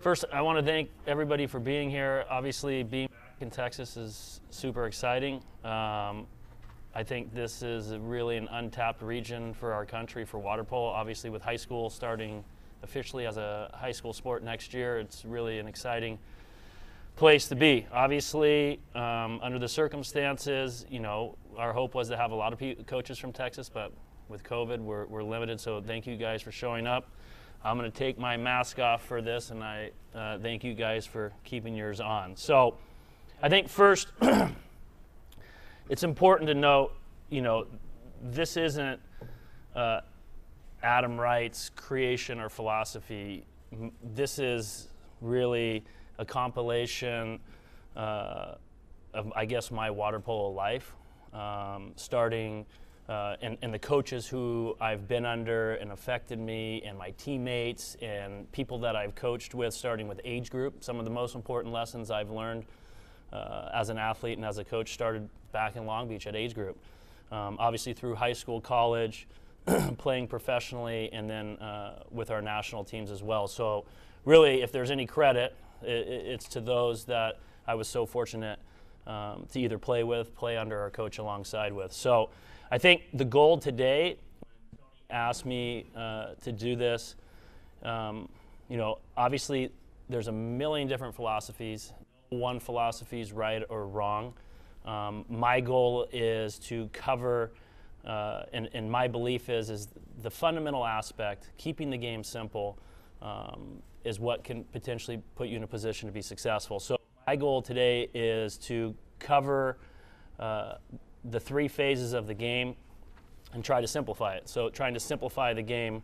First, I want to thank everybody for being here. Obviously, being in Texas is super exciting. Um, I think this is really an untapped region for our country for water polo. Obviously, with high school starting officially as a high school sport next year, it's really an exciting place to be. Obviously, um, under the circumstances, you know, our hope was to have a lot of coaches from Texas, but with COVID, we're, we're limited. So thank you guys for showing up. I'm going to take my mask off for this, and I uh, thank you guys for keeping yours on. So I think first, it's important to note, you know, this isn't uh, Adam Wright's creation or philosophy. This is really a compilation uh, of, I guess, my water polo life, um, starting uh, and, and, the coaches who I've been under and affected me, and my teammates and people that I've coached with, starting with age group. Some of the most important lessons I've learned uh, as an athlete and as a coach started back in Long Beach at age group. Um, obviously, through high school, college, playing professionally, and then uh, with our national teams as well. So, really, if there's any credit, it, it's to those that I was so fortunate um, to either play with, play under, or coach alongside with. So I think the goal today, asked me uh, to do this, um, you know, obviously there's a million different philosophies. One philosophy is right or wrong. Um, my goal is to cover, uh, and, and, my belief is, is the fundamental aspect, keeping the game simple, um, is what can potentially put you in a position to be successful. So my goal today is to cover uh, the three phases of the game and try to simplify it. So trying to simplify the game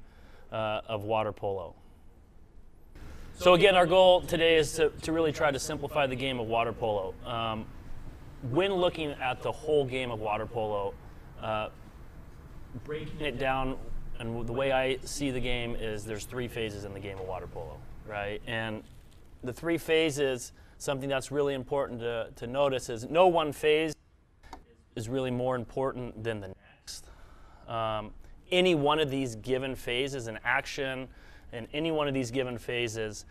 uh, of water polo. So again, our goal today is to, to really try to simplify the game of water polo. Um, when looking at the whole game of water polo, uh, breaking it down and the way I see the game is there's three phases in the game of water polo, right? And the three phases, something that's really important to, to notice is no one phase is really more important than the next. Um, any one of these given phases, an action in any one of these given phases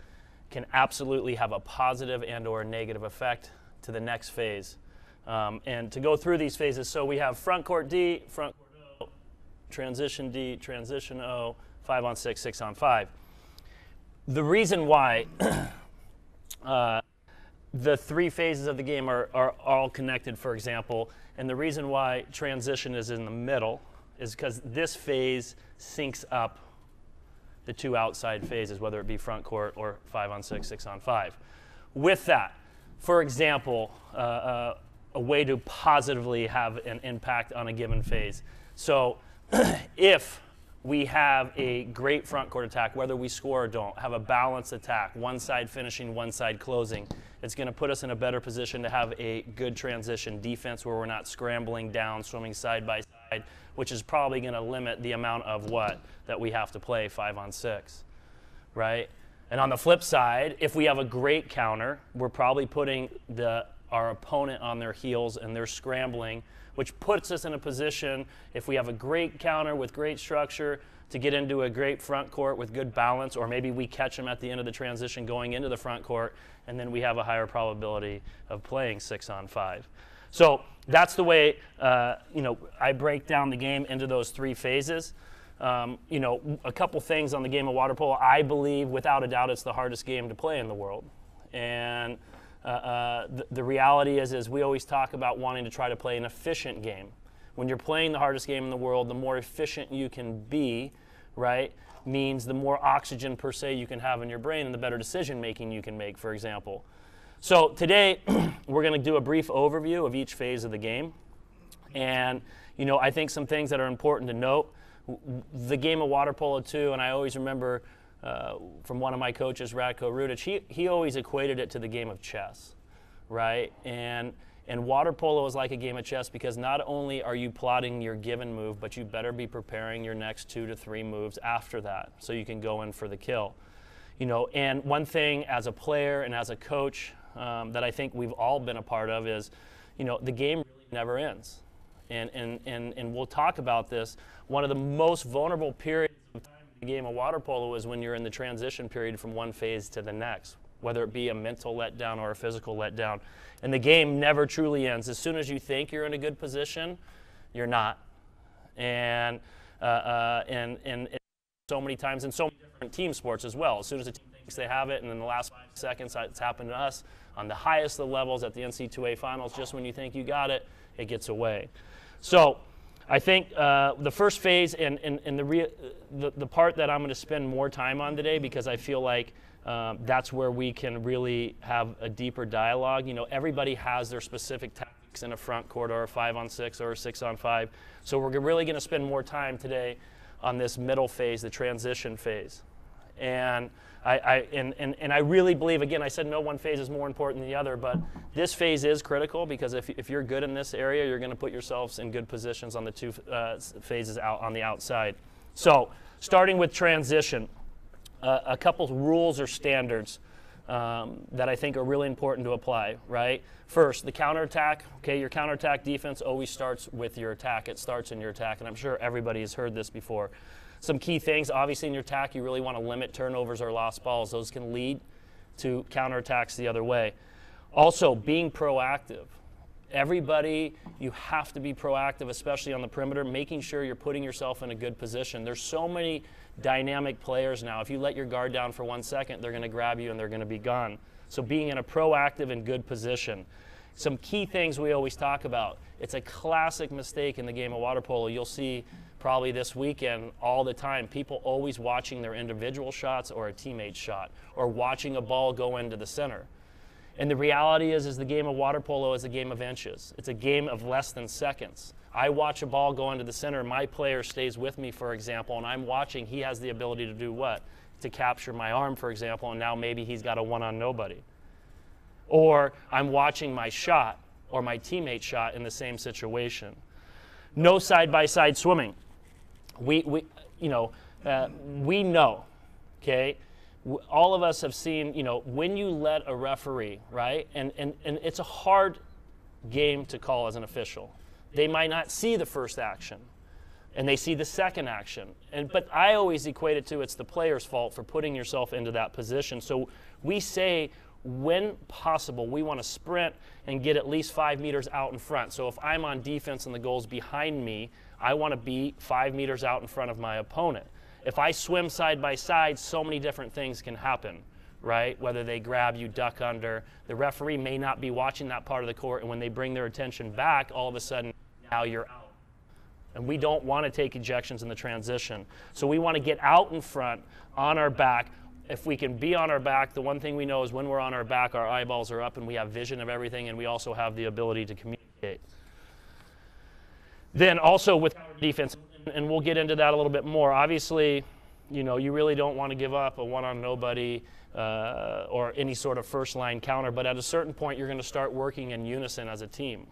can absolutely have a positive and or negative effect to the next phase. Um, and to go through these phases, so we have front court D, front court O, transition D, transition O, five on six, six on five. The reason why uh, the three phases of the game are, are all connected, for example, and the reason why transition is in the middle is because this phase syncs up the two outside phases, whether it be front court or five on six, six on five. With that, for example, uh, uh, a way to positively have an impact on a given phase. So if we have a great front court attack, whether we score or don't, have a balanced attack, one side finishing, one side closing, it's going to put us in a better position to have a good transition defense where we're not scrambling down, swimming side by side, which is probably going to limit the amount of what that we have to play five on six, right? And on the flip side, if we have a great counter, we're probably putting the our opponent on their heels and they're scrambling which puts us in a position, if we have a great counter with great structure, to get into a great front court with good balance, or maybe we catch them at the end of the transition going into the front court, and then we have a higher probability of playing six on five. So that's the way uh, you know I break down the game into those three phases. Um, you know, a couple things on the game of water polo. I believe, without a doubt, it's the hardest game to play in the world, and uh, uh, the, the, reality is, is we always talk about wanting to try to play an efficient game. When you're playing the hardest game in the world, the more efficient you can be, right, means the more oxygen per se you can have in your brain and the better decision making you can make, for example. So today, we're going to do a brief overview of each phase of the game. And, you know, I think some things that are important to note. The game of water polo, too, and I always remember uh, from one of my coaches, Ratko Rudic, he, he always equated it to the game of chess, right? And, and water polo is like a game of chess because not only are you plotting your given move, but you better be preparing your next two to three moves after that so you can go in for the kill. You know, and one thing as a player and as a coach um, that I think we've all been a part of is, you know, the game really never ends. And, and, and, and we'll talk about this. One of the most vulnerable periods of time in the game of water polo is when you're in the transition period from one phase to the next, whether it be a mental letdown or a physical letdown. And the game never truly ends. As soon as you think you're in a good position, you're not. And, uh, uh, and, and, and so many times in so many different team sports as well. As soon as a team thinks they have it, and in the last five seconds, it's happened to us on the highest of levels at the NC2A finals, just when you think you got it, it gets away. So, I think uh, the first phase and, and, and the, the, the part that I'm going to spend more time on today because I feel like um, that's where we can really have a deeper dialogue. You know, everybody has their specific tactics in a front court or a five on six or a six on five. So we're really going to spend more time today on this middle phase, the transition phase. And I, I, and, and, and I really believe, again, I said no one phase is more important than the other, but this phase is critical because if, if you're good in this area, you're going to put yourselves in good positions on the two uh, phases out on the outside. So, starting with transition, uh, a couple rules or standards um, that I think are really important to apply, right? First, the counterattack. Okay, your counterattack defense always starts with your attack. It starts in your attack, and I'm sure everybody has heard this before some key things. Obviously, in your attack, you really want to limit turnovers or lost balls. Those can lead to counterattacks the other way. Also, being proactive. Everybody, you have to be proactive, especially on the perimeter, making sure you're putting yourself in a good position. There's so many dynamic players now. If you let your guard down for one second, they're going to grab you and they're going to be gone. So, being in a proactive and good position. Some key things we always talk about. It's a classic mistake in the game of water polo. You'll see probably this weekend all the time. People always watching their individual shots or a teammate's shot or watching a ball go into the center. And the reality is, is the game of water polo is a game of inches. It's a game of less than seconds. I watch a ball go into the center, my player stays with me, for example, and I'm watching, he has the ability to do what? To capture my arm, for example, and now maybe he's got a one on nobody. Or I'm watching my shot or my teammate shot in the same situation. No side by side swimming we, we you know, uh, we know, okay? All of us have seen, you know, when you let a referee, right? And, and, and it's a hard game to call as an official. They might not see the first action and they see the second action. And, but I always equate it to it's the player's fault for putting yourself into that position. So we say when possible, we want to sprint and get at least five meters out in front. So if I'm on defense and the goal's behind me, I want to be five meters out in front of my opponent. If I swim side by side, so many different things can happen, right? Whether they grab you, duck under. The referee may not be watching that part of the court, and when they bring their attention back, all of a sudden, now you're out. And we don't want to take ejections in the transition. So we want to get out in front, on our back. If we can be on our back, the one thing we know is when we're on our back, our eyeballs are up and we have vision of everything, and we also have the ability to communicate. Then also with defense, and we'll get into that a little bit more. Obviously, you know, you really don't want to give up a one on nobody uh, or any sort of first line counter, but at a certain point, you're going to start working in unison as a team.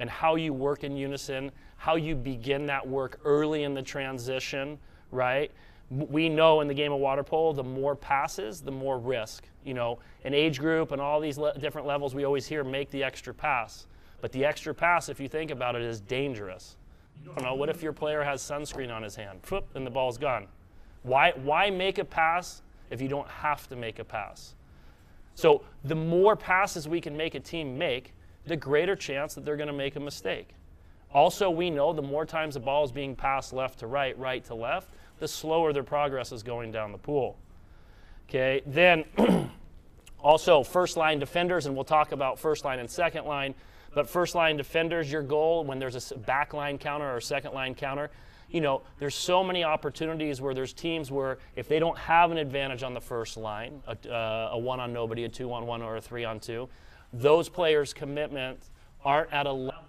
And how you work in unison, how you begin that work early in the transition, right? We know in the game of water polo, the more passes, the more risk. You know, an age group and all these le- different levels, we always hear make the extra pass. But the extra pass, if you think about it, is dangerous don't know. What if your player has sunscreen on his hand? Whoop, and the ball's gone. Why, why make a pass if you don't have to make a pass? So the more passes we can make a team make, the greater chance that they're going to make a mistake. Also, we know the more times the ball is being passed left to right, right to left, the slower their progress is going down the pool. Okay, then also first line defenders, and we'll talk about first line and second line. But first line defenders, your goal when there's a back line counter or second line counter, you know, there's so many opportunities where there's teams where if they don't have an advantage on the first line, a, uh, a one on nobody, a two on one, or a three on two, those players' commitment aren't at a level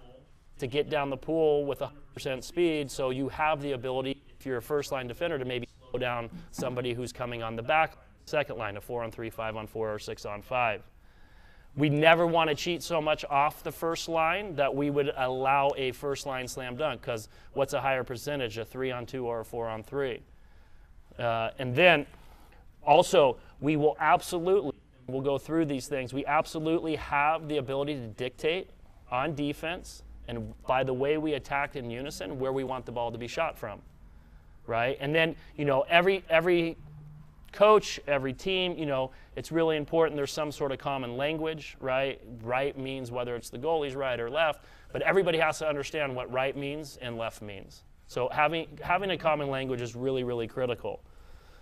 to get down the pool with 100% speed. So you have the ability, if you're a first line defender, to maybe slow down somebody who's coming on the back second line, a four on three, five on four, or six on five. We never want to cheat so much off the first line that we would allow a first line slam dunk because what's a higher percentage, a three on two or a four on three? Uh, and then also, we will absolutely, we'll go through these things, we absolutely have the ability to dictate on defense and by the way we attack in unison where we want the ball to be shot from. right? And then, you know, every every coach, every team, you know, it's really important there's some sort of common language, right? Right means whether it's the goalie's right or left, but everybody has to understand what right means and left means. So having having a common language is really really critical.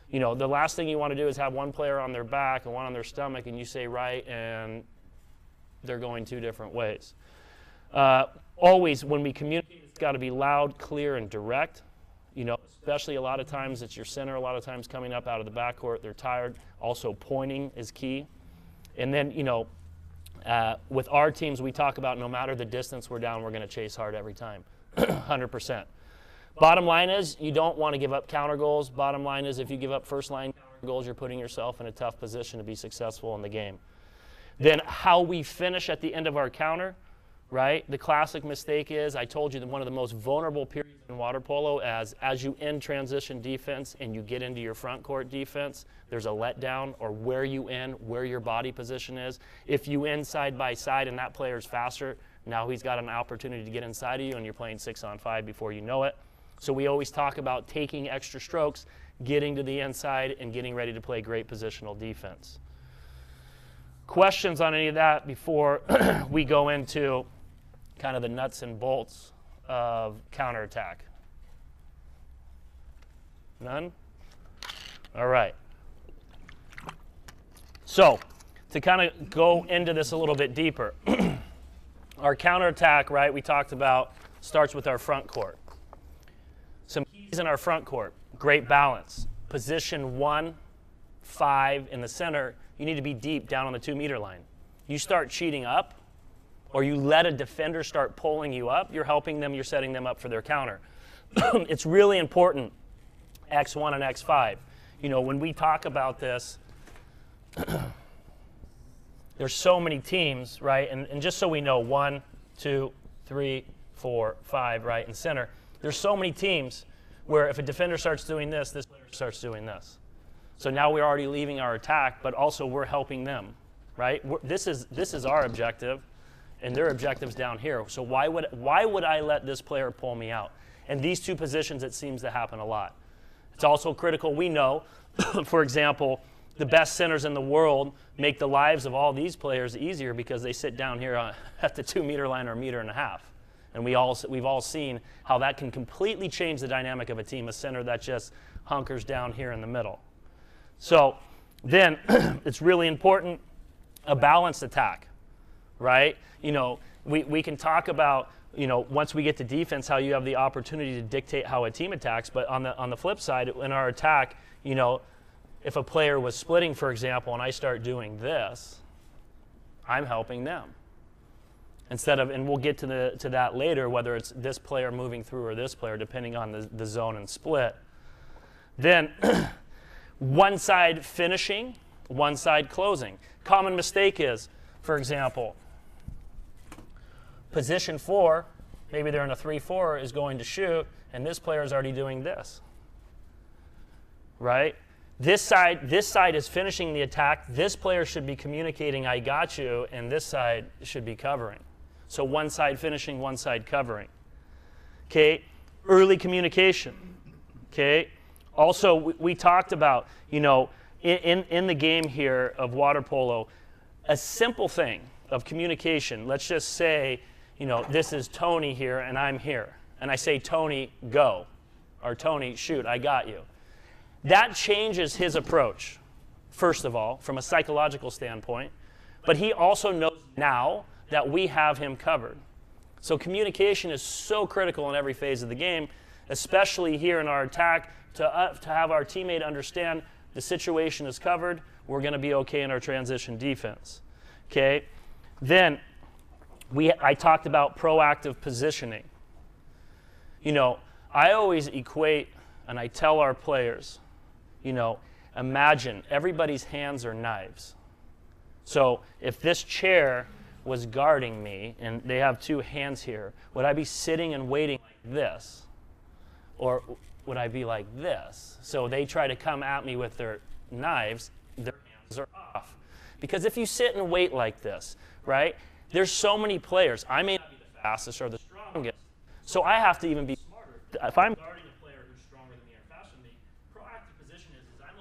You know, the last thing you want to do is have one player on their back and one on their stomach, and you say right, and they're going two different ways. Uh, always, when we communicate, it's got to be loud, clear, and direct. You know, especially a lot of times it's your center, a lot of times coming up out of the backcourt, they're tired. Also, pointing is key. And then, you know, uh, with our teams, we talk about no matter the distance we're down, we're going to chase hard every time, 100%. Bottom line is, you don't want to give up counter goals. Bottom line is, if you give up first line counter goals, you're putting yourself in a tough position to be successful in the game. Then, how we finish at the end of our counter, right? The classic mistake is I told you that one of the most vulnerable periods in water polo as as you end transition defense and you get into your front court defense, there's a letdown or where you end, where your body position is. If you end side by side and that player's faster, now he's got an opportunity to get inside of you and you're playing six on five before you know it. So we always talk about taking extra strokes, getting to the inside, and getting ready to play great positional defense. Questions on any of that before we go into kind of the nuts and bolts of counterattack? None? All right. So, to kind of go into this a little bit deeper, our counterattack, right, we talked about starts with our front court. Some keys in our front court great balance. Position one, five in the center, you need to be deep down on the two meter line. You start cheating up, or you let a defender start pulling you up, you're helping them, you're setting them up for their counter. it's really important, X1 and X5. You know, when we talk about this, there's so many teams, right? And, and just so we know, one, two, three, four, five, right, and center. There's so many teams where if a defender starts doing this, this player starts doing this. So now we're already leaving our attack, but also we're helping them, right? We're, this is this is our objective, and their objectives down here. So why would why would I let this player pull me out? And these two positions, it seems to happen a lot. It's also critical. We know, for example, the best centers in the world make the lives of all these players easier because they sit down here uh, at the two meter line or meter and a half. And we all, we've all seen how that can completely change the dynamic of a team, a center that just hunkers down here in the middle. So then it's really important a balanced attack, right? You know, we, we can talk about, you know, once we get to defense, how you have the opportunity to dictate how a team attacks. But on the, on the flip side, in our attack, you know, if a player was splitting, for example, and I start doing this, I'm helping them. Instead of, and we'll get to, the, to that later, whether it's this player moving through or this player, depending on the, the zone and split. Then one side finishing, one side closing. Common mistake is, for example, position four, maybe they're in a 3 4, is going to shoot, and this player is already doing this. Right? This side, this side is finishing the attack. This player should be communicating, I got you, and this side should be covering. So one side finishing, one side covering. Okay? Early communication. Okay? Also, we, we talked about, you know, in, in the game here of water polo, a simple thing of communication. Let's just say, you know, this is Tony here and I'm here. And I say, Tony, go. Or Tony, shoot, I got you. That changes his approach, first of all, from a psychological standpoint. But he also knows now that we have him covered. So communication is so critical in every phase of the game, especially here in our attack to, uh, to have our teammate understand the situation is covered, we're going to be okay in our transition defense. Okay? Then we, I talked about proactive positioning. You know, I always equate and I tell our players, you know, imagine everybody's hands are knives. So if this chair was guarding me and they have two hands here, would I be sitting and waiting like this? Or would I be like this? So they try to come at me with their knives, their hands are off. Because if you sit and wait like this, right, there's so many players. I may not be the fastest or the strongest, so I have to even be smarter. If I'm guarding a player who's stronger than the air faster than me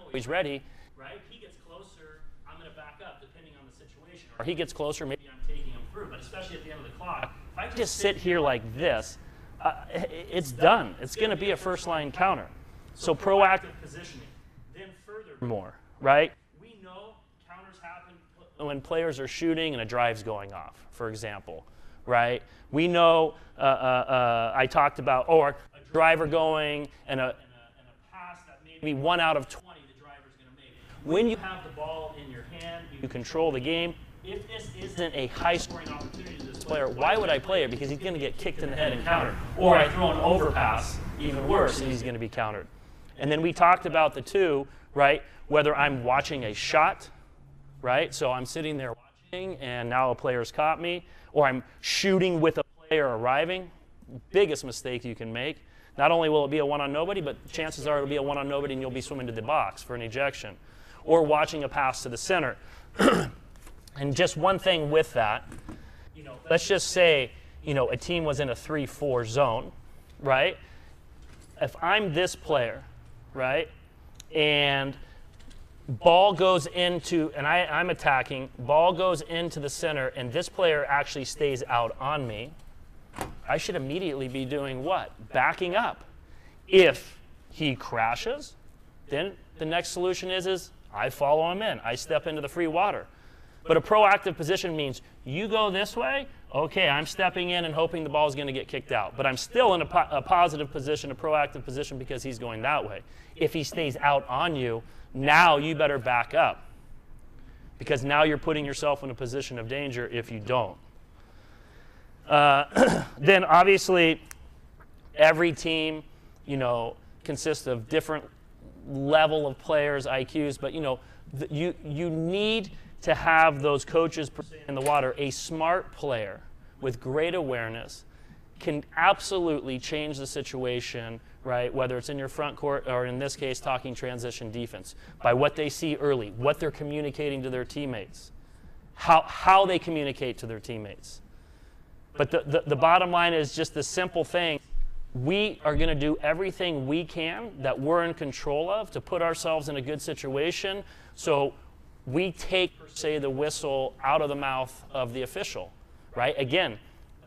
or he's ready, right? He gets closer, I'm going to back up depending on the situation. Or he gets closer, maybe I'm taking him through. But especially at the end of the clock, if I just sit here like this, uh, it's done. It's going to be a first line counter. So proactive positioning. Then furthermore, right? We know counters happen when players are shooting and a drive's going off, for example, right? We know uh, uh, uh, I talked about, or a driver going and a, and a, and a pass that maybe one out of 20 the driver's going to make. When you have the ball in your hand, you control the game. If this isn't a high scoring opportunity to this player, why would I play it? Because he's going to get kicked in the head and countered. Or I throw an overpass, even worse, and he's going to be countered. And then we talked about the two, right? Whether I'm watching a shot, right? So I'm sitting there watching, and now a player's caught me, or I'm shooting with a player arriving. Biggest mistake you can make. Not only will it be a one on nobody, but chances are it'll be a one on nobody and you'll be swimming to the box for an ejection. Or watching a pass to the center. and just one thing with that, you know, let's just say, you know, a team was in a 3 4 zone, right? If I'm this player, right, and ball goes into, and I, I'm attacking, ball goes into the center, and this player actually stays out on me, I should immediately be doing what? Backing up. If he crashes, then the next solution is, is I follow him in. I step into the free water. But a proactive position means you go this way, okay, I'm stepping in and hoping the ball is going to get kicked out. But I'm still in a, po- a, positive position, a proactive position because he's going that way. If he stays out on you, now you better back up because now you're putting yourself in a position of danger if you don't. Uh, then obviously, every team, you know, consists of different level of players, IQs, but you know, you you need to have those coaches in the water. A smart player with great awareness can absolutely change the situation, right? Whether it's in your front court or in this case, talking transition defense, by what they see early, what they're communicating to their teammates, how, how they communicate to their teammates. But the, the, the bottom line is just the simple thing. We are going to do everything we can that we're in control of to put ourselves in a good situation so we take, say, the whistle out of the mouth of the official, right? Again,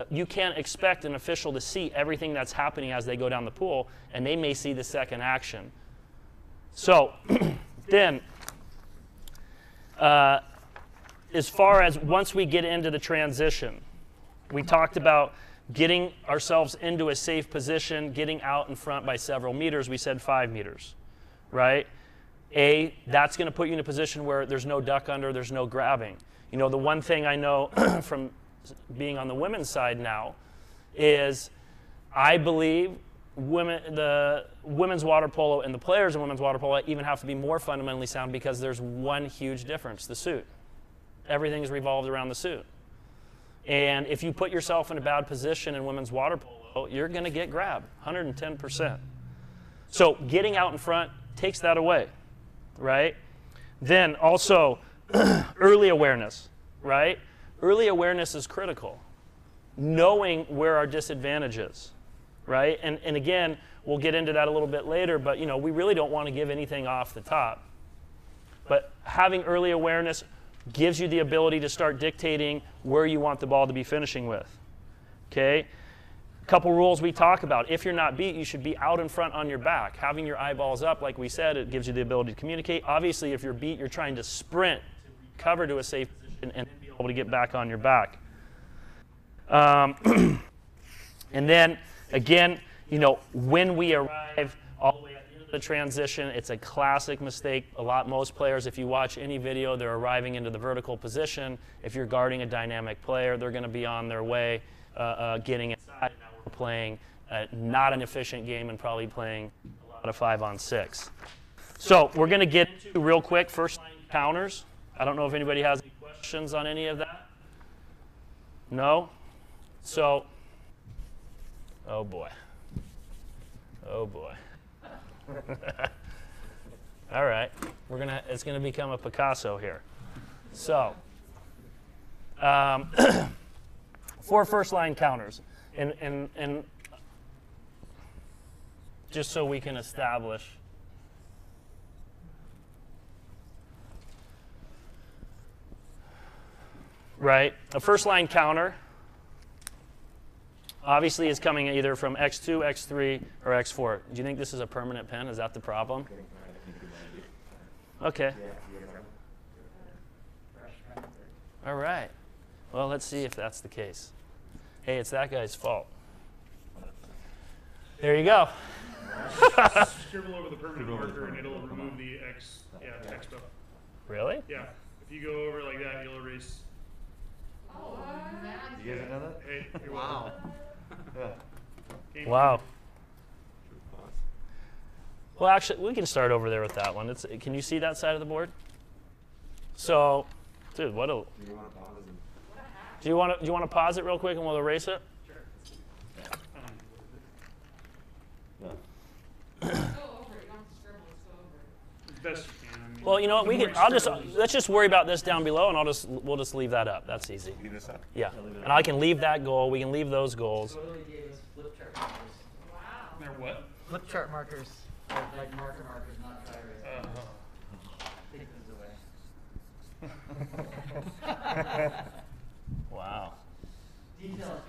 you can't expect an official to see everything that's happening as they go down the pool, and they may see the second action. So, then, uh, as far as once we get into the transition, we talked about getting ourselves into a safe position, getting out in front by several meters. We said five meters, right? A, that's going to put you in a position where there's no duck under, there's no grabbing. You know, the one thing I know from being on the women's side now is I believe women, the women's water polo and the players in women's water polo even have to be more fundamentally sound because there's one huge difference the suit. Everything is revolved around the suit. And if you put yourself in a bad position in women's water polo, you're going to get grabbed 110%. So getting out in front takes that away, right? Then also early awareness, right? Early awareness is critical. Knowing where our disadvantage is, right? And, and again, we'll get into that a little bit later, but you know, we really don't want to give anything off the top. But having early awareness, gives you the ability to start dictating where you want the ball to be finishing with. Okay? A couple rules we talk about. If you're not beat, you should be out in front on your back. Having your eyeballs up, like we said, it gives you the ability to communicate. Obviously, if you're beat, you're trying to sprint, cover to a safe position, and able to get back on your back. Um, and then, again, you know, when we arrive all the way at the end of the transition. It's a classic mistake. A lot, most players, if you watch any video, they're arriving into the vertical position. If you're guarding a dynamic player, they're going to be on their way uh, uh, getting inside. Now we're playing uh, not an efficient game and probably playing a lot of five on six. So we're going to get real quick first counters. I don't know if anybody has any questions on any of that. No? So, oh boy. Oh boy. All right, we're gonna. It's gonna become a Picasso here. So, um, four first line counters, and and and just so we can establish. Right? A first line counter obviously is coming either from X2, X3, or X4. Do you think this is a permanent pin? Is that the problem? Okay. All right. Well, let's see if that's the case. Hey, it's that guy's fault. There you go. Scribble over the permanent marker and it'll remove the X, yeah. Really? Yeah, if you go over like that, you'll erase. You guys know that? Hey, you're Wow. Yeah. Game Wow. Well, actually, we can start over there with that one. It's, can you see that side of the board? So, dude, what a. You want to pause and Do you want to do you want to pause it real quick and we'll erase it? Um, yeah. Go over it, you don't have to scribble, just go over it. Best you can. I mean, Well, you know what? We can. I'll just let's just worry about this down below, and I'll just we'll just leave that up. That's easy. leave this up. Yeah, and I can leave that goal. We can leave those goals. Totally gave us flip chart markers. Wow. They're what? Flip chart markers, like marker markers, not dry erase. Uh, Take those away. Wow.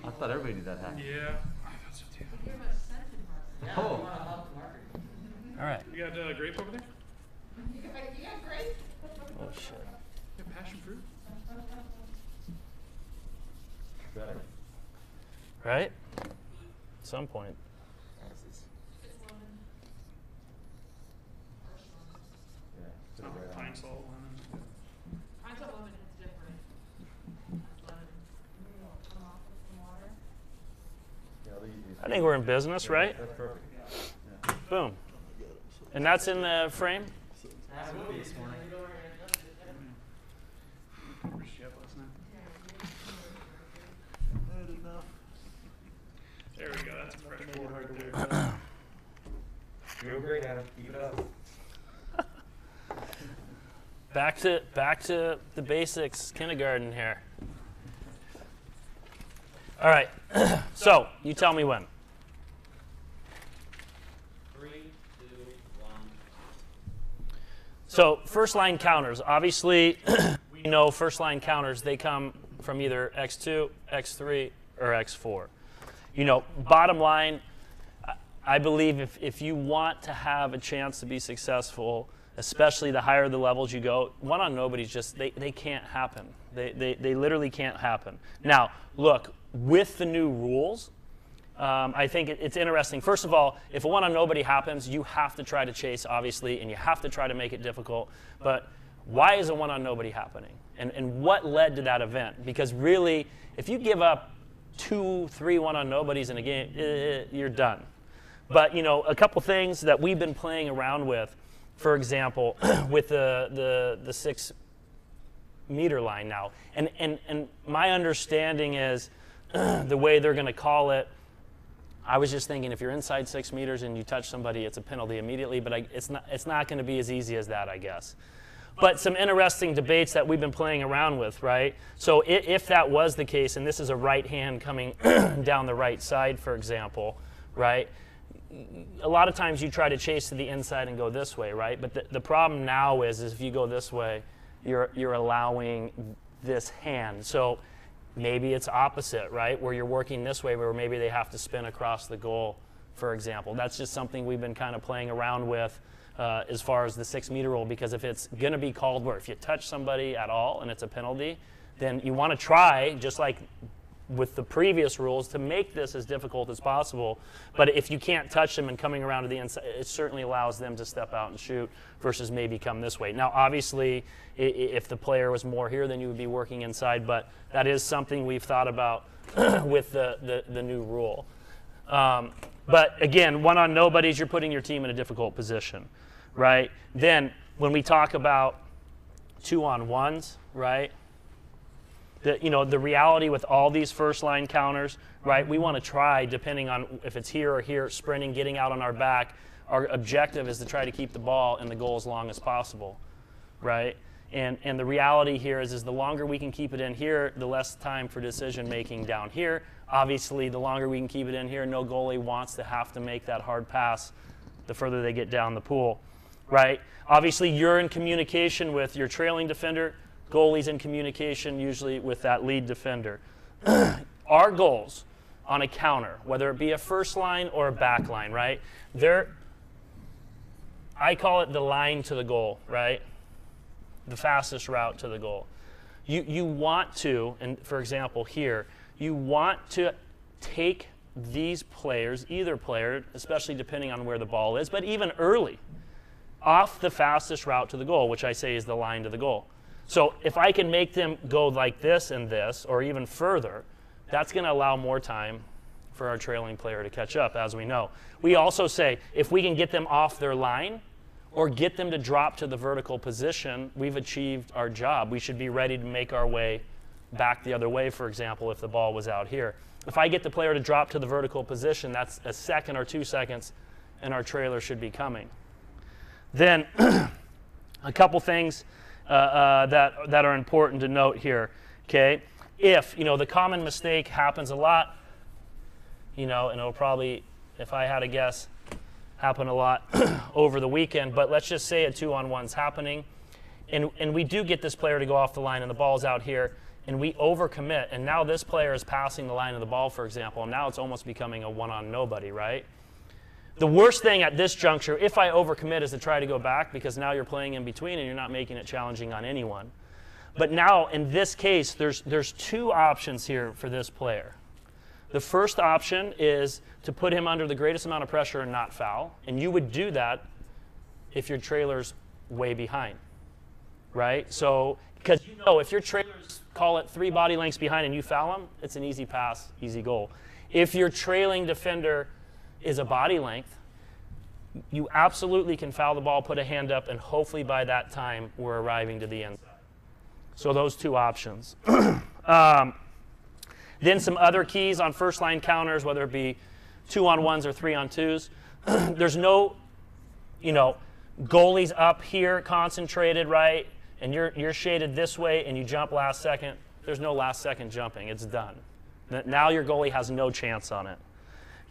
I thought everybody did that hack. yeah, I thought so too. Give him a scented marker. Yeah, Oh. we want to up the marker. All right. You got uh, grape over there? You got, you got great. Oh shit. Got passion fruit? Better. Right? At some point. It's lemon. Fresh lemon. Yeah. It's Put not it right pine salt lemon. I told lemon it's different. That's lemon. Come off with some water. Yeah, I'll leave these. I think we're in business, right? Boom. And that's in the frame. That would be this morning. Where's she at last night? There we go, that's a fresh board right there. You're doing great, Adam. Keep it up. Back to back to the basics, kindergarten here. All right. so you tell me when. Three, two, one. So first line counters, obviously, we know first line counters, they come from either X2, X3, or X4. You know, bottom line, I- believe if, if you want to have a chance to be successful, especially the higher the levels you go, one on nobody's just, they, they can't happen. They, they, they literally can't happen. Now, look, with the new rules, um, I think it, it's interesting. First of all, if a one on nobody happens, you have to try to chase, obviously, and you have to try to make it difficult. But why is a one on nobody happening? And, and what led to that event? Because really, if you give up two, three one on nobodies in a game, eh, you're done. But you know, a couple things that we've been playing around with, for example, with the, the, the six meter line now. And, and, and my understanding is the way they're going to call it I was just thinking if you're inside six meters and you touch somebody, it's a penalty immediately, but I, it's not, it's not going to be as easy as that, I guess. But some interesting debates that we've been playing around with, right? So if, if that was the case, and this is a right hand coming down the right side, for example, right? A lot of times you try to chase to the inside and go this way, right? But the, the problem now is, is if you go this way, you're, you're allowing this hand. So maybe it's opposite, right? Where you're working this way, where maybe they have to spin across the goal, for example. That's just something we've been kind of playing around with uh, as far as the six meter rule, because if it's going to be called where if you touch somebody at all and it's a penalty, then you want to try, just like with the previous rules, to make this as difficult as possible. But if you can't touch them and coming around to the inside, it certainly allows them to step out and shoot versus maybe come this way. Now, obviously, if the player was more here, then you would be working inside, but that is something we've thought about with the, the, the new rule. Um, but again, one on nobodies, you're putting your team in a difficult position, right? Then when we talk about two on ones, right? The, you know, the reality with all these first line counters, right? We want to try, depending on if it's here or here, sprinting, getting out on our back. Our objective is to try to keep the ball in the goal as long as possible, right? And, and the reality here is, is the longer we can keep it in here, the less time for decision making down here. Obviously, the longer we can keep it in here, no goalie wants to have to make that hard pass the further they get down the pool, right? Obviously, you're in communication with your trailing defender. Goalies in communication usually with that lead defender. Our goals on a counter, whether it be a first line or a back line, right? They're, I call it the line to the goal, right? The fastest route to the goal. You, you want to, and for example, here, you want to take these players, either player, especially depending on where the ball is, but even early, off the fastest route to the goal, which I say is the line to the goal. So if I can make them go like this and this, or even further, that's going to allow more time for our trailing player to catch up, as we know. We also say if we can get them off their line or get them to drop to the vertical position, we've achieved our job. We should be ready to make our way back the other way, for example, if the ball was out here. If I get the player to drop to the vertical position, that's a second or two seconds, and our trailer should be coming. Then, a couple things uh, uh, that, that are important to note here. Okay, if you know the common mistake happens a lot, you know, and it'll probably, if I had a guess, happen a lot over the weekend. But let's just say a two-on-one's happening, and and we do get this player to go off the line, and the ball's out here, and we overcommit, and now this player is passing the line of the ball, for example, and now it's almost becoming a one-on nobody, right? The worst thing at this juncture, if I overcommit, is to try to go back because now you're playing in between and you're not making it challenging on anyone. But now, in this case, there's, there's two options here for this player. The first option is to put him under the greatest amount of pressure and not foul. And you would do that if your trailer's way behind, right? So, because you know, if your trailer's, call it three body lengths behind and you foul him, it's an easy pass, easy goal. If your trailing defender is a body length, you absolutely can foul the ball, put a hand up, and hopefully by that time we're arriving to the end. So those two options. um, then some other keys on first line counters, whether it be two on ones or three on twos. There's no, you know, goalies up here concentrated, right? And you're, you're shaded this way and you jump last second. There's no last second jumping. It's done. Now your goalie has no chance on it.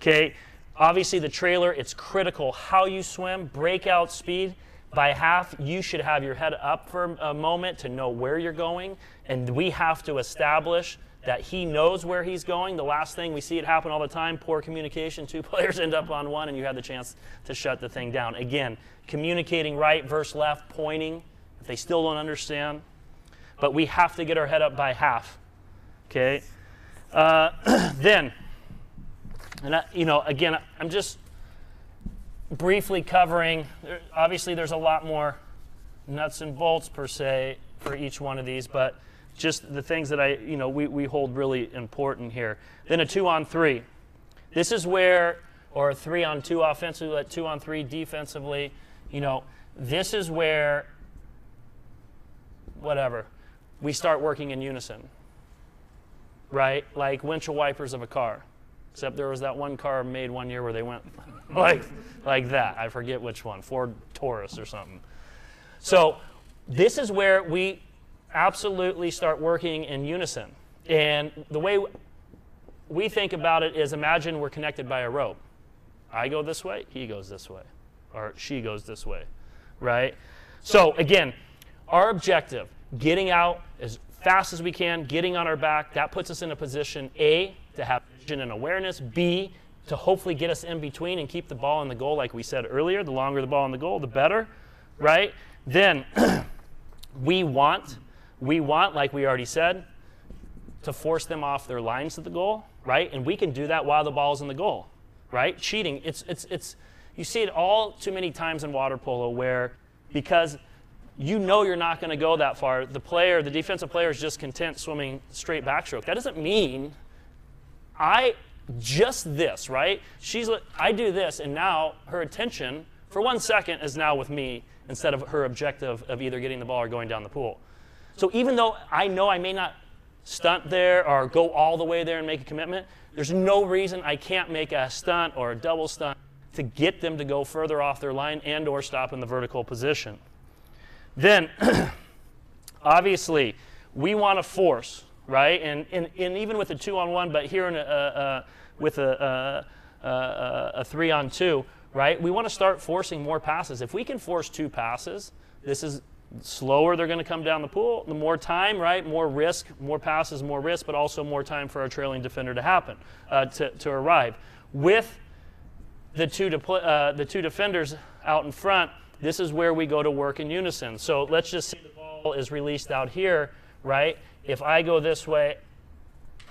Okay, Obviously, the trailer, it's critical how you swim, breakout speed. By half, you should have your head up for a moment to know where you're going. And we have to establish that he knows where he's going. The last thing we see it happen all the time poor communication. Two players end up on one, and you have the chance to shut the thing down. Again, communicating right versus left, pointing if they still don't understand. But we have to get our head up by half. Okay? Uh, then, and, I, you know, again, I'm just briefly covering, obviously, there's a lot more nuts and bolts per se for each one of these, but just the things that I, you know, we, we hold really important here. Then a two on three. This is where, or a three on two offensively, a two on three defensively, you know, this is where, whatever, we start working in unison, right? Like windshield wipers of a car. Except there was that one car made one year where they went like, like that. I forget which one, Ford Taurus or something. So this is where we absolutely start working in unison. And the way we think about it is imagine we're connected by a rope. I go this way, he goes this way, or she goes this way, right? So again, our objective, getting out as fast as we can, getting on our back, that puts us in a position A, to have and awareness. B, to hopefully get us in between and keep the ball in the goal, like we said earlier. The longer the ball in the goal, the better, right? Then we want, we want, like we already said, to force them off their lines to the goal, right? And we can do that while the ball's in the goal, right? Cheating, it's, it's, it's, you see it all too many times in water polo where because you know you're not going to go that far, the player, the defensive player is just content swimming straight backstroke. That doesn't mean I just this, right? She's I do this, and now her attention for one second is now with me instead of her objective of either getting the ball or going down the pool. So even though I know I may not stunt there or go all the way there and make a commitment, there's no reason I can't make a stunt or a double stunt to get them to go further off their line and or stop in the vertical position. Then obviously we want to force right? And, and, and even with a two on one, but here in a, with a, a, a three on two, right? We want to start forcing more passes. If we can force two passes, this is slower they're going to come down the pool, the more time, right? More risk, more passes, more risk, but also more time for our trailing defender to happen, uh, to, to arrive. With the two, depl- uh, the two defenders out in front, this is where we go to work in unison. So let's just say the ball is released out here, right? If I go this way,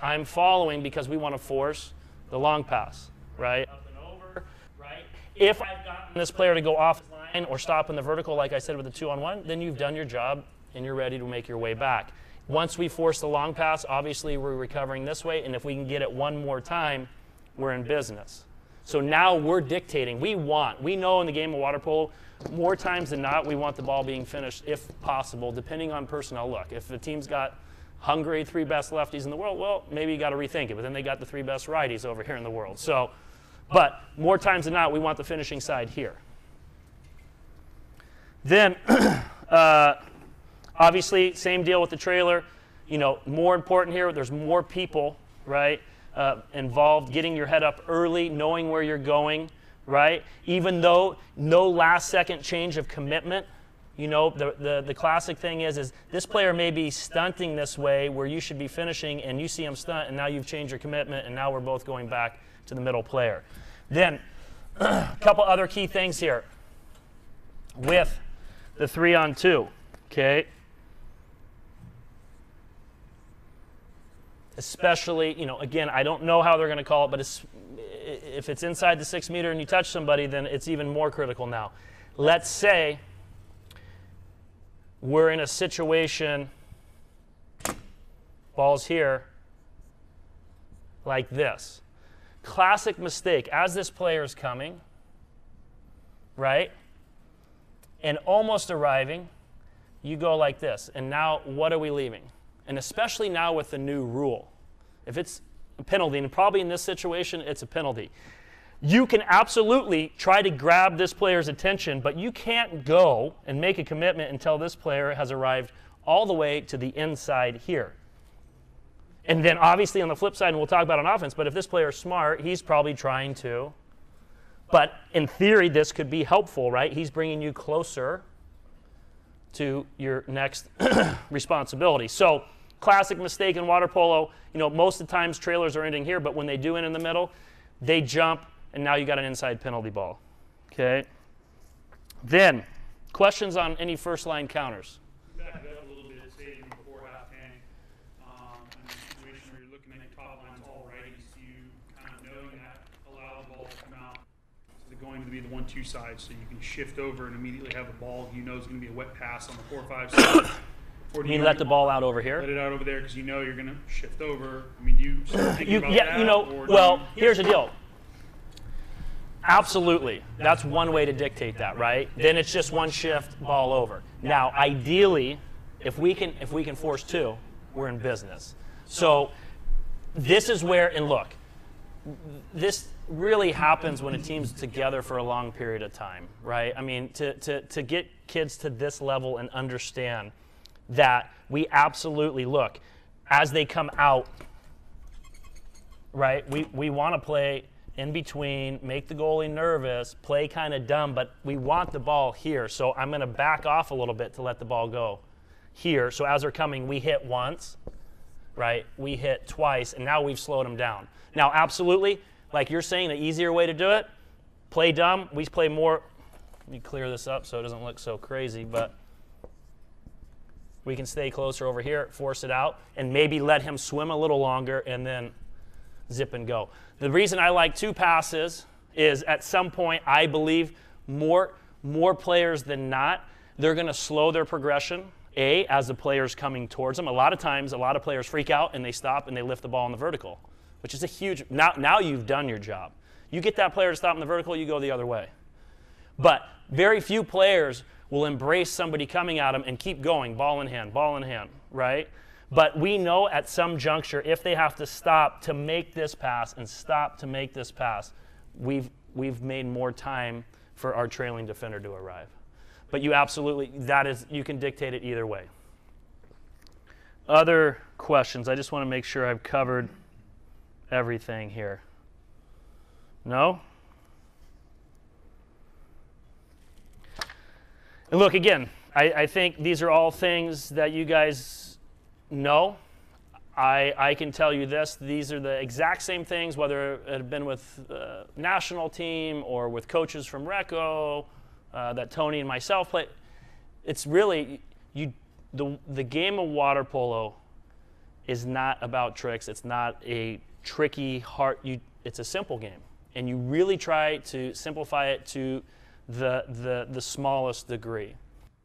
I'm following because we want to force the long pass, right? Up and over, right? If I've gotten this player to go off the line or stop in the vertical, like I said with the two on one, then you've done your job and you're ready to make your way back. Once we force the long pass, obviously we're recovering this way, and if we can get it one more time, we're in business. So now we're dictating. We want, we know in the game of water polo, more times than not, we want the ball being finished if possible, depending on personnel. Look, if the team's got Hungary, three best lefties in the world, well, maybe you got to rethink it. But then they got the three best righties over here in the world. So, but more times than not, we want the finishing side here. Then, uh, obviously, same deal with the trailer. You know, more important here, there's more people, right, uh, involved. Getting your head up early, knowing where you're going, right? Even though no last second change of commitment. You know, the, the, the classic thing is, is this player may be stunting this way where you should be finishing and you see him stunt and now you've changed your commitment and now we're both going back to the middle player. Then, a couple other key things here with the three on two, okay? Especially, you know, again, I don't know how they're going to call it, but it's, if it's inside the six meter and you touch somebody, then it's even more critical now. Let's say we're in a situation, balls here, like this. Classic mistake. As this player is coming, right, and almost arriving, you go like this. And now, what are we leaving? And especially now with the new rule. If it's a penalty, and probably in this situation, it's a penalty. You can absolutely try to grab this player's attention, but you can't go and make a commitment until this player has arrived all the way to the inside here. And then, obviously, on the flip side, and we'll talk about on offense, but if this player is smart, he's probably trying to. But in theory, this could be helpful, right? He's bringing you closer to your next responsibility. So, classic mistake in water polo, you know, most of the times trailers are ending here, but when they do end in the middle, they jump, and now you got an inside penalty ball. Okay? Then, questions on any first line counters? Back up a little bit, say before half tank, um, in a situation where you're looking at top lines all righties, you kind of knowing that allow the ball to come out going to be the one-two side, so you can shift over and immediately have a ball you know is going to be a wet pass on the four-five side. Or do You mean let the ball out over here? let it out over there because you know you're going to shift over. I mean, do you start thinking You, about yeah, that? you know, well, you- here's the deal. Absolutely. That's one way to dictate that, right? Then it's just one shift, ball over. Now, ideally, if we can if we can force two, we're in business. So this is where and look, this really happens when a team's together for a long period of time, right? I mean, to, to, to get kids to this level and understand that we absolutely look as they come out right? We, we want to play in between, make the goalie nervous, play kind of dumb, but we want the ball here. So I'm going to back off a little bit to let the ball go here. So as they're coming, we hit once, right? We hit twice, and now we've slowed them down. Now, absolutely, like you're saying, the easier way to do it, play dumb. We play more. Let me clear this up so it doesn't look so crazy, but we can stay closer over here, force it out, and maybe let him swim a little longer, and then zip and go. The reason I like two passes is at some point I believe more more players than not they're going to slow their progression a as the players coming towards them. A lot of times a lot of players freak out and they stop and they lift the ball in the vertical, which is a huge now now you've done your job. You get that player to stop in the vertical, you go the other way. But very few players will embrace somebody coming at them and keep going, ball in hand, ball in hand, right? But we know at some juncture, if they have to stop to make this pass and stop to make this pass, we've, we've made more time for our trailing defender to arrive. But you absolutely, that is, you can dictate it either way. Other questions? I just want to make sure I've covered everything here. No? And look, again, I, I think these are all things that you guys know. I, I can tell you this these are the exact same things, whether it had been with uh, national team or with coaches from Recco uh, that Tony and myself play. It's really, you, the, the game of water polo is not about tricks. It's not a tricky, hard, you, it's a simple game. And you really try to simplify it to the, the, the smallest degree.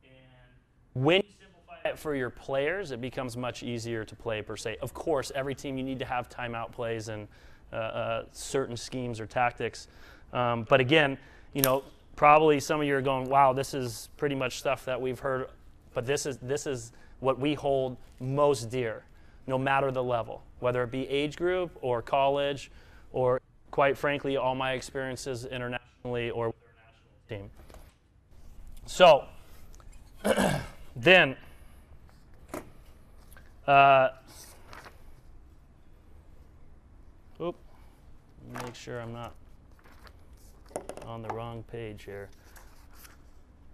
And when for your players, it becomes much easier to play per se. Of course, every team you need to have timeout plays and uh, uh, certain schemes or tactics. Um, but again, you know, probably some of you are going, "Wow, this is pretty much stuff that we've heard," but this is this is what we hold most dear, no matter the level, whether it be age group or college, or quite frankly, all my experiences internationally or with our national team. So, then, uh, oop, make sure I'm not on the wrong page here.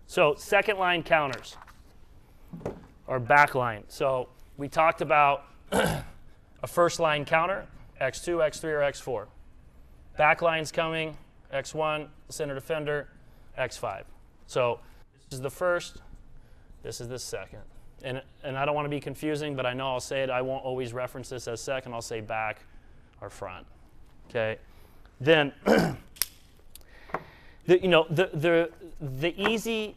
So, second line counters or back line. So, we talked about a first line counter, X2, X3, or X4. Back line's coming, X1, center defender, X5. So, this is the first, this is the second. And, and I don't want to be confusing, but I know I'll say it. I won't always reference this as second. I'll say back or front. Okay? Then, the, you know, the, the, the easy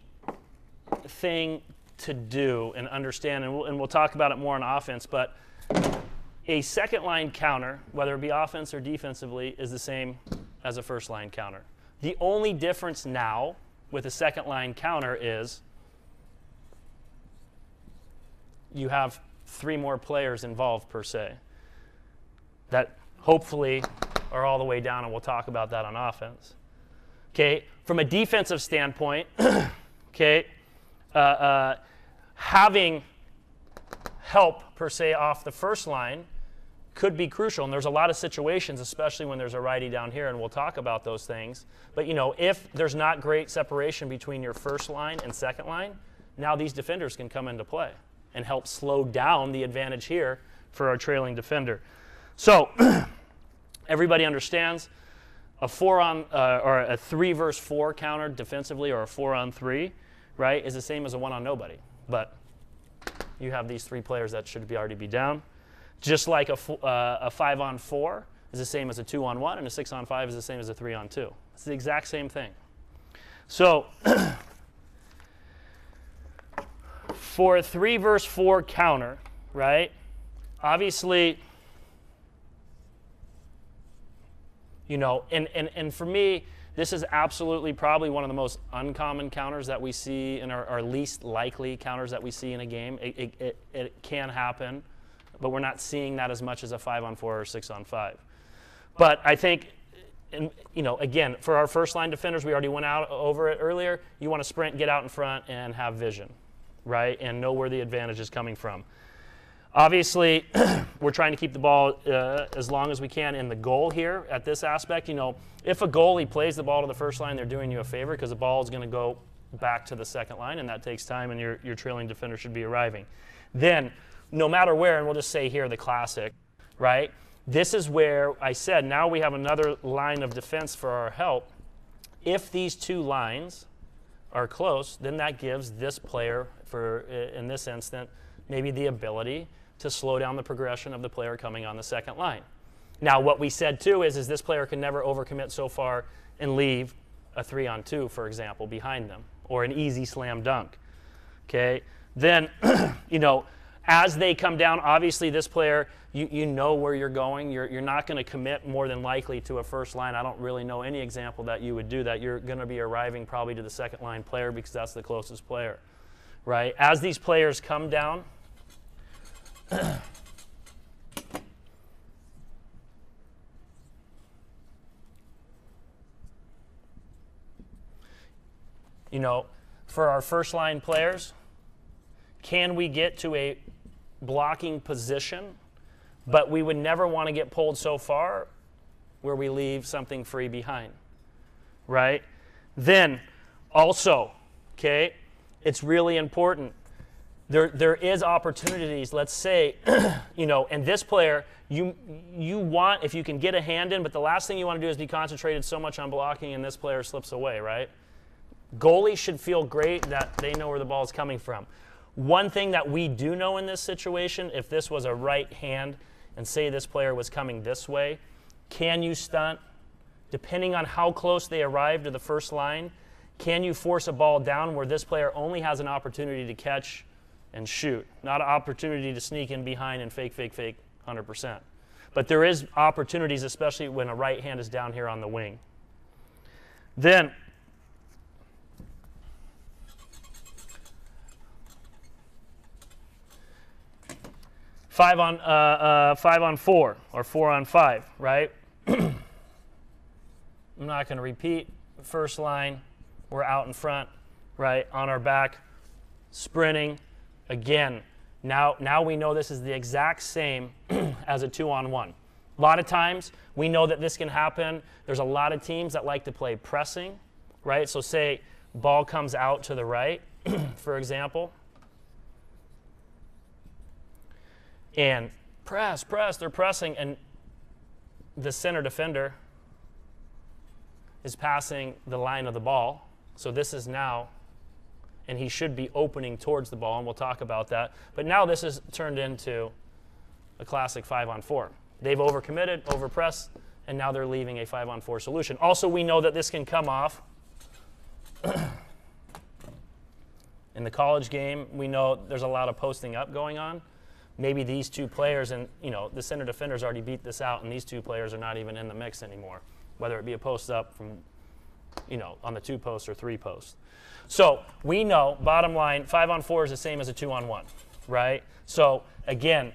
thing to do and understand, and we'll, and we'll talk about it more on offense, but a second line counter, whether it be offense or defensively, is the same as a first line counter. The only difference now with a second line counter is you have three more players involved per se that hopefully are all the way down, and we'll talk about that on offense. Okay, from a defensive standpoint, okay, uh, uh, having help per se off the first line could be crucial. And there's a lot of situations, especially when there's a righty down here, and we'll talk about those things. But you know, if there's not great separation between your first line and second line, now these defenders can come into play and help slow down the advantage here for our trailing defender. So everybody understands a four on uh, or a three versus four counter defensively or a four on three, right, is the same as a one on nobody. But you have these three players that should be already be down. Just like a, uh, a five on four is the same as a two on one, and a six on five is the same as a three on two. It's the exact same thing. So for a three verse four counter, right? Obviously, you know, and, and, and for me, this is absolutely probably one of the most uncommon counters that we see and our, our least likely counters that we see in a game. It, it, it, it can happen, but we're not seeing that as much as a five on four or six on five. But I think, and, you know, again, for our first line defenders, we already went out over it earlier. You want to sprint, get out in front, and have vision, right? And know where the advantage is coming from. Obviously, we're trying to keep the ball uh, as long as we can in the goal here at this aspect. You know, if a goalie plays the ball to the first line, they're doing you a favor because the ball is going to go back to the second line, and that takes time, and your, your trailing defender should be arriving. Then, no matter where, and we'll just say here the classic, right? This is where I said now we have another line of defense for our help. If these two lines are close, then that gives this player, for in this instant, maybe the ability to slow down the progression of the player coming on the second line. Now, what we said too is, is this player can never overcommit so far and leave a three on two, for example, behind them, or an easy slam dunk. Okay? Then, you know, as they come down, obviously this player, you, you know where you're going. You're, you're not going to commit more than likely to a first line. I don't really know any example that you would do that. You're going to be arriving probably to the second line player because that's the closest player, right? As these players come down, you know, for our first line players, can we get to a blocking position, but we would never want to get pulled so far where we leave something free behind, right? Then, also, okay, it's really important. There, there is opportunities. Let's say, you know, and this player, you you want if you can get a hand in, but the last thing you want to do is be concentrated so much on blocking, and this player slips away, right? Goalies should feel great that they know where the ball is coming from. One thing that we do know in this situation, if this was a right hand, and say this player was coming this way, can you stunt? Depending on how close they arrive to the first line, can you force a ball down where this player only has an opportunity to catch and shoot, not an opportunity to sneak in behind and fake, fake, fake 100%. But there is opportunities, especially when a right hand is down here on the wing. Then, five on uh, uh, five on four or four on five, right? I'm not going to repeat. First line, we're out in front, right, on our back, sprinting. Again, now, now we know this is the exact same as a two on one. A lot of times we know that this can happen. There's a lot of teams that like to play pressing, right? So, say ball comes out to the right, for example, and press, press, they're pressing, and the center defender is passing the line of the ball. So this is now, and he should be opening towards the ball, and we'll talk about that. But now this is turned into a classic five on four. They've overcommitted, overpressed, and now they're leaving a five on four solution. Also, we know that this can come off. In the college game, we know there's a lot of posting up going on. Maybe these two players, and you know, the center defenders already beat this out, and these two players are not even in the mix anymore, whether it be a post up from, you know, on the two post or three post. So we know, bottom line, five on four is the same as a two on one, right? So again,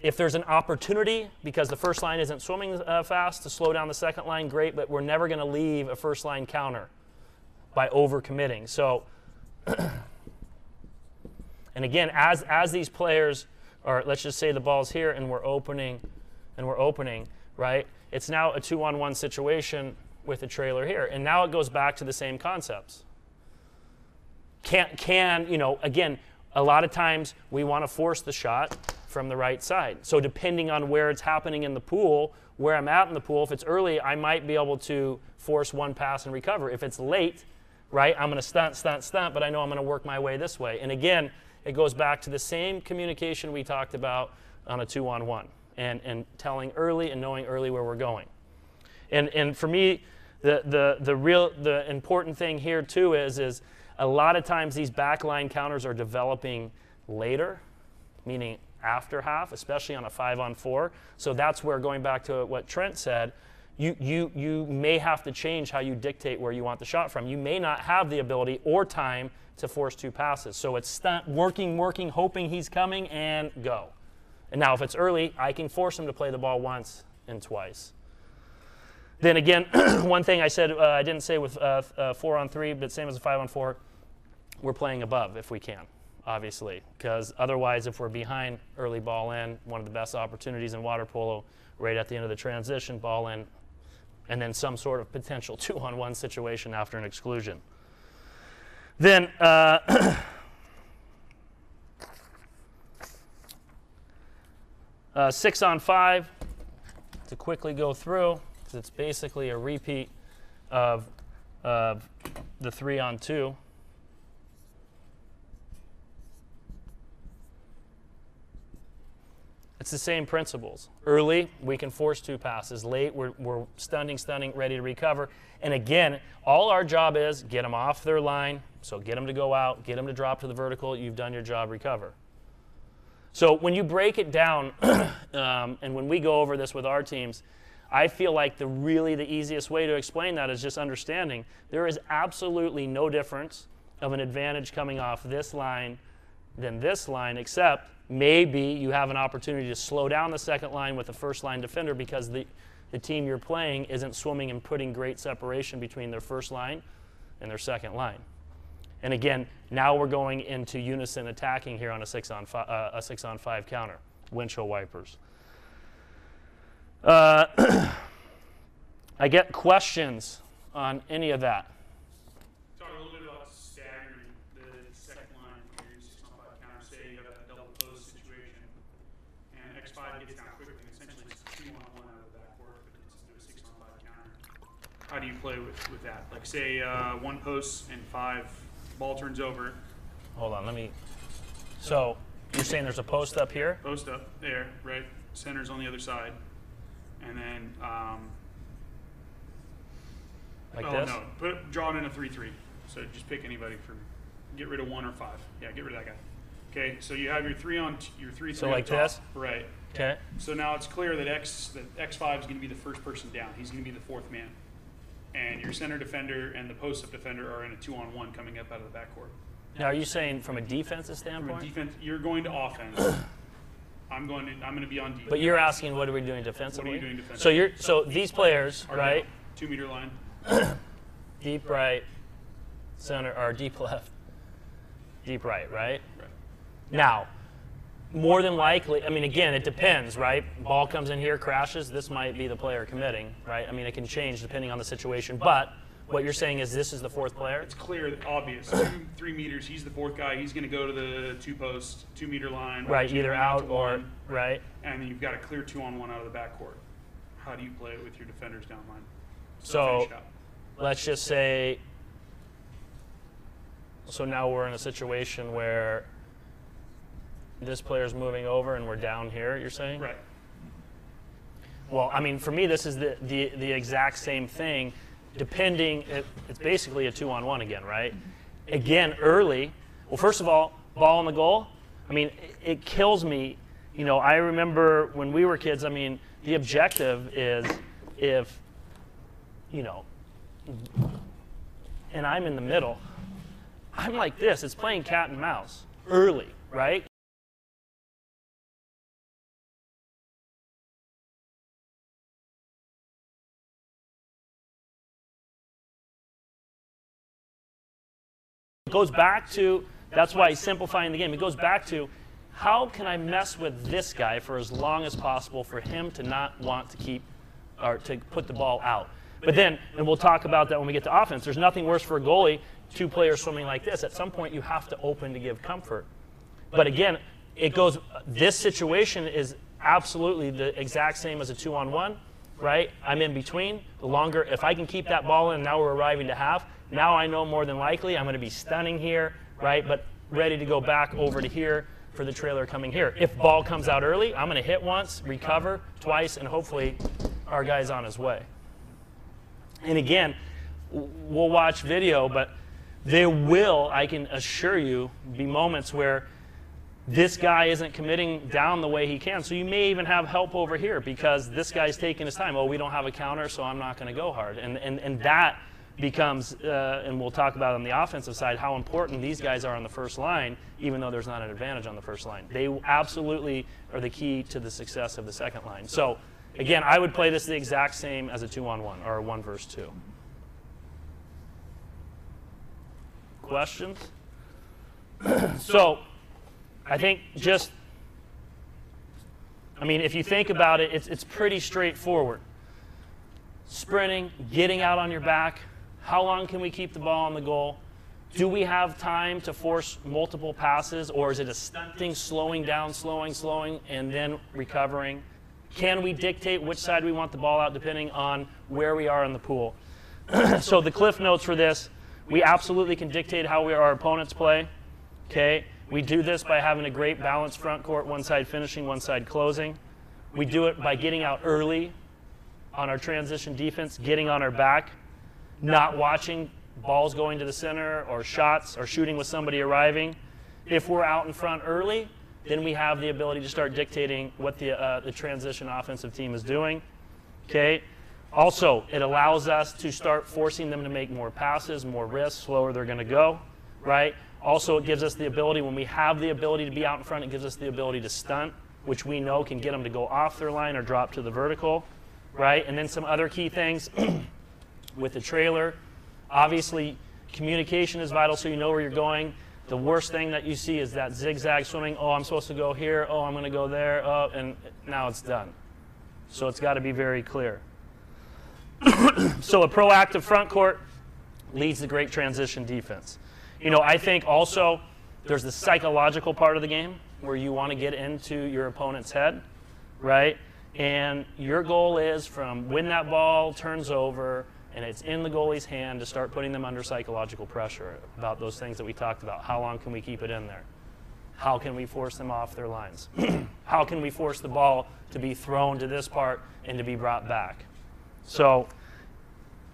if there's an opportunity because the first line isn't swimming uh, fast to slow down the second line, great, but we're never going to leave a first line counter by overcommitting. So, and again, as, as these players, or let's just say the ball's here and we're opening, and we're opening, right? It's now a two on one situation with a trailer here. And now it goes back to the same concepts. Can, can you know, again, a lot of times we want to force the shot from the right side. So depending on where it's happening in the pool, where I'm at in the pool, if it's early, I might be able to force one pass and recover. If it's late, right, I'm going to stunt, stunt, stunt, but I know I'm going to work my way this way. And again, it goes back to the same communication we talked about on a two on one and, and telling early and knowing early where we're going. And, and for me, the, the, the real the important thing here too is, is a lot of times these backline counters are developing later, meaning after half, especially on a five on four. So that's where going back to what Trent said, you, you, you may have to change how you dictate where you want the shot from. You may not have the ability or time to force two passes. So it's working, working, hoping he's coming, and go. And now if it's early, I can force him to play the ball once and twice. Then again, one thing I said uh, I didn't say with uh, uh, four on three, but same as a five on four, we're playing above if we can, obviously, because otherwise, if we're behind early ball in, one of the best opportunities in water polo, right at the end of the transition, ball in, and then some sort of potential two on one situation after an exclusion. Then, uh, uh, six on five, to quickly go through, because it's basically a repeat of, of the three on two. It's the same principles. Early, we can force two passes. Late, we're, we're stunning, stunning, ready to recover. And again, all our job is get them off their line. So get them to go out, get them to drop to the vertical. You've done your job, recover. So when you break it down, um, and when we go over this with our teams, I feel like the really the easiest way to explain that is just understanding there is absolutely no difference of an advantage coming off this line than this line, except maybe you have an opportunity to slow down the second line with the first line defender because the, the team you're playing isn't swimming and putting great separation between their first line and their second line. And again, now we're going into unison attacking here on a six on, fi- uh, a six on five counter, windshield wipers. Uh, I get questions on any of that. Talk a little bit about staggering closed situation. And X five gets down quickly, and essentially it's two on one out of the backcourt, but it's do a six on five counter. How do you play with, with that? Like say, uh, one post and five, ball turns over, Hold on, let me. So you're saying there's a post up here? post up there, right? Center's on the other side. And then, um, Like oh this? no, put draw it in a three three. So just pick anybody from, get rid of one or five. Yeah, get rid of that guy. Okay, so you have your three on t- your three So three. on like top. this? right? Okay. So now it's clear that X that X five is going to be the first person down. He's going to be the fourth man, and your center defender and the post up defender are in a two on one coming up out of the backcourt. Now, are you saying from a defensive standpoint? From a defense, you're going to offense. I'm going to I'm going to be on defense. But you're asking what are we doing defensively? What are you doing defensively? So you're so these players, Are right? two meter line. Deep right, center or deep left, deep right, right? Right. Now, more than likely, I mean, again, it depends, right? Ball comes in here, crashes. This might be the player committing, right? I mean, it can change depending on the situation. But what you're saying is this is the fourth player. It's clear, obvious. Two, three meters. He's the fourth guy. He's going to go to the two post, two meter line. Right, either out or right. and then you've got a clear two on one out of the backcourt. How do you play it with your defenders down line? So out. let's just say. So now we're in a situation where this player's moving over and we're down here. You're saying? right. Well, I mean, for me, this is the, the, the exact same thing, depending, it, it's basically a two on one again, right? Again, early. Well, first of all, ball on the goal. I mean, it, it kills me. You know, I remember when we were kids, I mean, the objective is if, you know, and I'm in the middle, I'm like this. It's playing cat and mouse early, right? It goes back to that's why simplifying the game. It goes back to how can I mess with this guy for as long as possible for him to not want to keep or to put the ball out. But then, and we'll talk about that when we get to offense. There's nothing worse for a goalie, two players swimming like this. At some point, you have to open to give comfort. But again, it goes. This situation is absolutely the exact same as a two-on-one, right? I'm in between. The longer, if I can keep that ball in, now we're arriving to half. Now I know more than likely I'm going to be stunning here, right? But ready to go back over to here for the trailer coming here. If ball comes out early, I'm going to hit once, recover twice, and hopefully our guy's on his way. And again, we'll watch video, but there will, I can assure you, be moments where this guy isn't committing down the way he can. So you may even have help over here because this guy's taking his time. Oh, we don't have a counter, so I'm not going to go hard. And, and, and that becomes, uh, and we'll talk about on the offensive side, how important these guys are on the first line, even though there's not an advantage on the first line. They absolutely are the key to the success of the second line. So, again, I would play this the exact same as a two on one or a one versus two. Questions? so, I think just, I mean, if you think about it, it's, it's pretty straightforward. Sprinting, getting out on your back, how long can we keep the ball on the goal? Do we have time to force multiple passes, or is it a stunting, slowing down, slowing, slowing, and then recovering? Can we dictate which side we want the ball out depending on where we are in the pool? so the cliff notes for this, we absolutely can dictate how we, our opponents play. Okay, we do this by having a great balanced front court, one side finishing, one side closing. We do it by getting out early on our transition defense, getting on our back, not watching balls going to the center or shots or shooting with somebody arriving. If we're out in front early, then we have the ability to start dictating what the, uh, the transition offensive team is doing. Okay. Also, it allows us to start forcing them to make more passes, more risks, slower they're going to go, right? Also, it gives us the ability, when we have the ability to be out in front, it gives us the ability to stunt, which we know can get them to go off their line or drop to the vertical, right? And then some other key things with the trailer. Obviously, communication is vital so you know where you're going. The worst thing that you see is that zigzag swimming. Oh, I'm supposed to go here. Oh, I'm going to go there. Oh, and now it's done. So it's got to be very clear. so a proactive front court leads to great transition defense. You know, I think also there's the psychological part of the game. where you want to get into your opponent's head, right? And your goal is from when that ball turns over and it's in the goalie's hand to start putting them under psychological pressure about those things that we talked about. How long can we keep it in there? How can we force them off their lines? How can we force the ball to be thrown to this part and to be brought back? So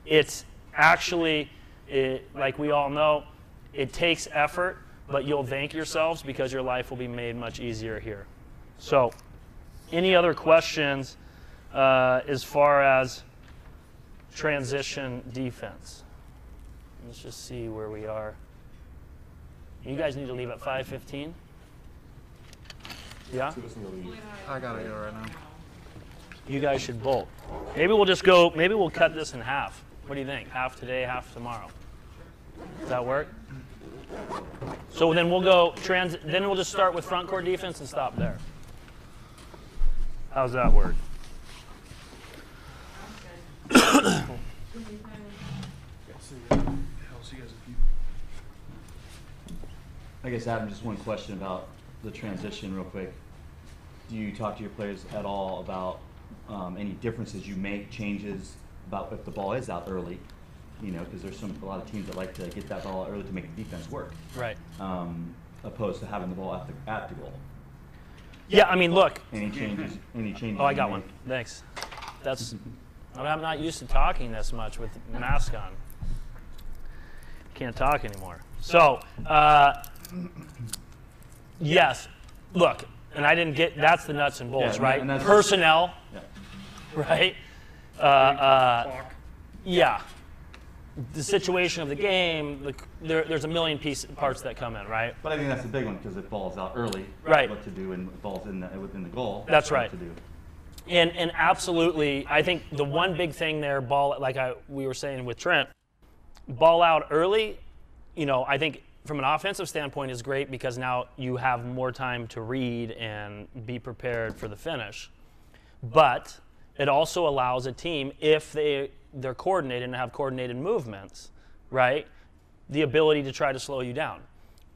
it's actually, it, like we all know, it takes effort, but you'll thank yourselves because your life will be made much easier here. So, any other questions uh, as far as transition defense? Let's just see where we are. You guys need to leave at 5:15. Yeah. I gotta go right now. You guys should bolt. Maybe we'll just go. Maybe we'll cut this in half. What do you think? Half today, half tomorrow. Does that work? So then we'll go trans. Then we'll just start with front court defense and stop there. How's that work? I guess Adam, just one question about the transition real quick. Do you talk to your players at all about um, any differences you make, changes about if the ball is out early? You know, because there's some, a lot of teams that like to get that ball early to make the defense work, Right. um, opposed to having the ball at the, at the goal. Yeah. I mean, look. Any changes, any changes? Oh, I got one. Thanks. That's. I'm not used to talking this much with the mask on. Can't talk anymore. So, uh, yes. Look, and I didn't get. That's the nuts and bolts, Yeah, right? and that's- Personnel, Yeah. right? Uh, uh, yeah. The situation of the game. The, there, there's a million piece parts that come in, right? But I think that's the big one, because it falls out early. Right. What to do, and if ball's in the, within the goal. That's what right. to do. And and absolutely, I think the one big thing there, ball like I we were saying with Trent, ball out early. You know, I think from an offensive standpoint is great because now you have more time to read and be prepared for the finish. But it also allows a team if they they're coordinated and have coordinated movements, right? The ability to try to slow you down.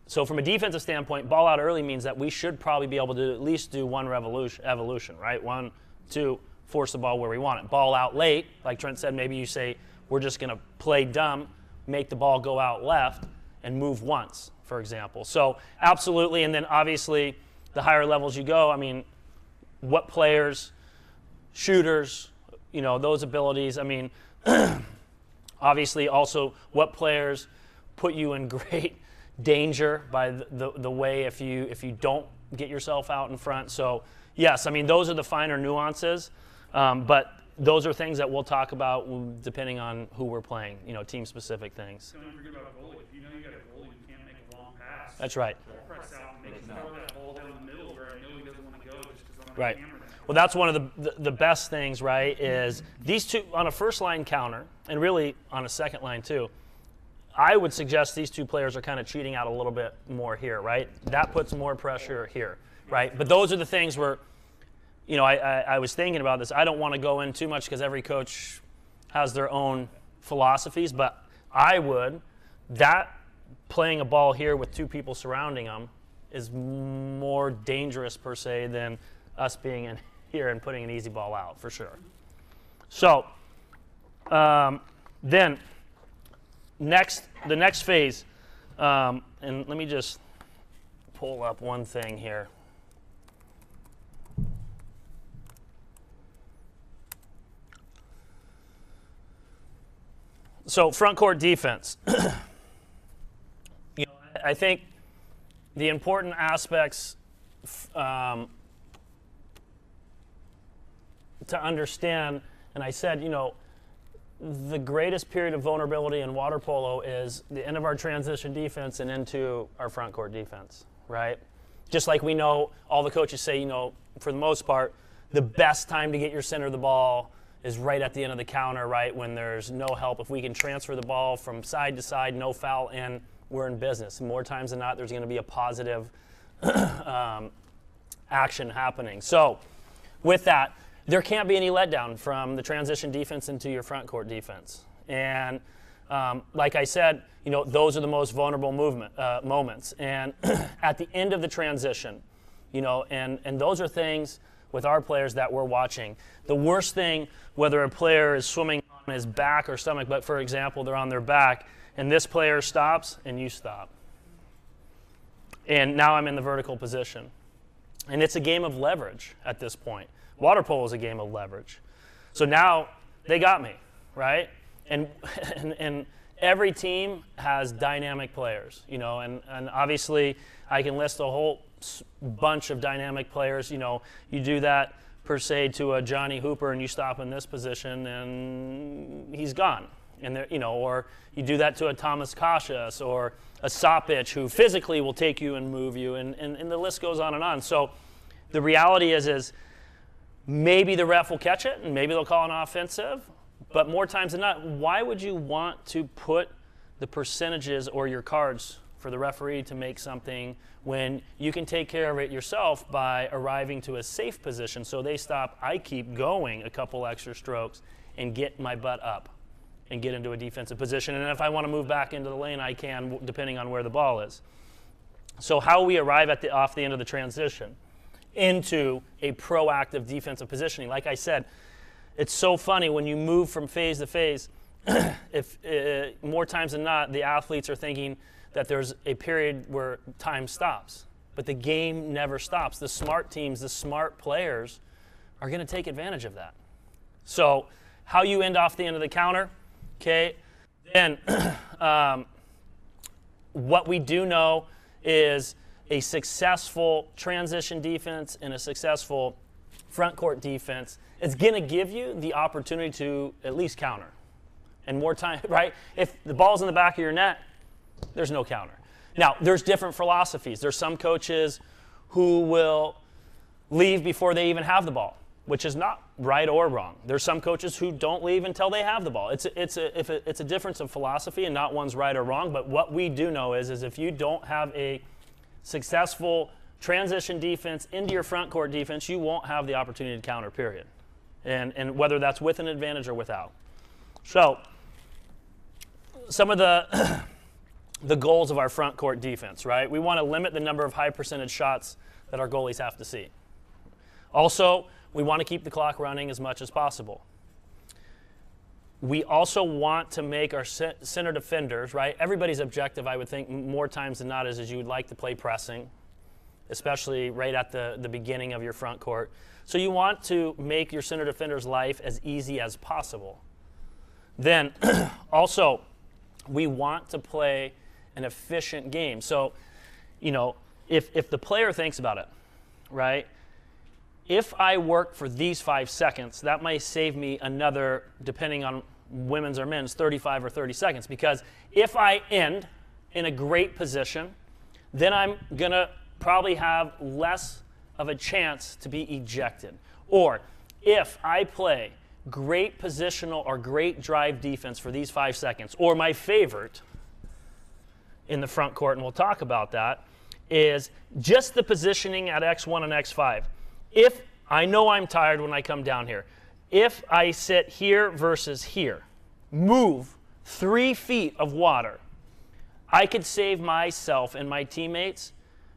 So from a defensive standpoint, ball out early means that we should probably be able to at least do one revolution, evolution, right? One, two, force the ball where we want it. Ball out late, like Trent said, maybe you say we're just going to play dumb, make the ball go out left, and move once, for example. So absolutely, and then obviously the higher levels you go, I mean, what players, shooters, you know, those abilities. I mean, obviously also what players put you in great danger by the, the, the way if you if you don't get yourself out in front. So yes, I mean those are the finer nuances, um, but those are things that we'll talk about depending on who we're playing. You know, team specific things. Don't forget about a goalie. If you know you got a goalie who can't make a long pass, That's right. press out and make him throw that ball down the middle where I know he doesn't want to go just because I'm Right. hammer. Well, that's one of the, the, the best things, right? Is these two on a first line counter, and really on a second line too. I would suggest these two players are kind of cheating out a little bit more here, right? That puts more pressure here, right? But those are the things where, you know, I, I, I was thinking about this. I don't want to go in too much because every coach has their own philosophies, but I would. That playing a ball here with two people surrounding them is more dangerous per se than us being in here and putting an easy ball out for sure. So um, then next the next phase, um, and let me just pull up one thing here. So front court defense. you know, I think the important aspects um, to understand, and I said, you know, the greatest period of vulnerability in water polo is the end of our transition defense and into our front court defense, right? Just like we know, all the coaches say, you know, for the most part, the best time to get your center the ball is right at the end of the counter, right? When there's no help. If we can transfer the ball from side to side, no foul in, we're in business. More times than not, there's going to be a positive um, action happening. So, with that, there can't be any letdown from the transition defense into your front court defense. And um, like I said, you know, those are the most vulnerable movement uh, moments. And at the end of the transition, You know, and, and those are things with our players that we're watching. The worst thing, whether a player is swimming on his back or stomach, but for example, they're on their back, and this player stops and you stop. And now I'm in the vertical position. And it's a game of leverage at this point. Water polo is a game of leverage. So now they got me, right? And, and, and every team has dynamic players, you know, and, and obviously I can list a whole bunch of dynamic players. You know, you do that per se to a Johnny Hooper and you stop in this position and he's gone. And there, you know, or you do that to a Tamás Kásás or a Šapić who physically will take you and move you, and, and, and the list goes on and on. So the reality is, is maybe the ref will catch it and maybe they'll call an offensive, but more times than not, why would you want to put the percentages or your cards for the referee to make something when you can take care of it yourself by arriving to a safe position so they stop, I keep going a couple extra strokes and get my butt up and get into a defensive position. And if I want to move back into the lane, I can, depending on where the ball is. So, how we arrive at the off the end of the transition into a proactive defensive positioning. Like I said, it's so funny when you move from phase to phase. if uh, more times than not, the athletes are thinking that there's a period where time stops, but the game never stops. The smart teams, the smart players, are going to take advantage of that. So, how you end off the end of the counter, okay? Then, um, what we do know is a successful transition defense and a successful front court defense is going to give you the opportunity to at least counter. And more time, right? If the ball's in the back of your net, there's no counter. Now, there's different philosophies. There's some coaches who will leave before they even have the ball, which is not right or wrong. There's some coaches who don't leave until they have the ball. It's a, it's a, if it, it's a difference of philosophy and not one's right or wrong. But what we do know is, is if you don't have a successful transition defense into your front court defense, you won't have the opportunity to counter, period. And, and whether that's with an advantage or without. So, some of the, the goals of our front court defense, right? We want to limit the number of high percentage shots that our goalies have to see. Also, we want to keep the clock running as much as possible. We also want to make our center defenders, right? Everybody's objective, I would think, more times than not, is, is you would like to play pressing, especially right at the, the beginning of your front court. So you want to make your center defender's life as easy as possible. Then, also, we want to play an efficient game. So, you know, if, if the player thinks about it, right? If I work for these five seconds, that might save me another, depending on women's or men's, 35 or 30 seconds. Because if I end in a great position, then I'm going to probably have less of a chance to be ejected. Or if I play great positional or great drive defense for these five seconds, or my favorite in the front court, and we'll talk about that, is just the positioning at X1 and X5. If I know I'm tired when I come down here, if I sit here versus here, move three feet of water, I could save myself and my teammates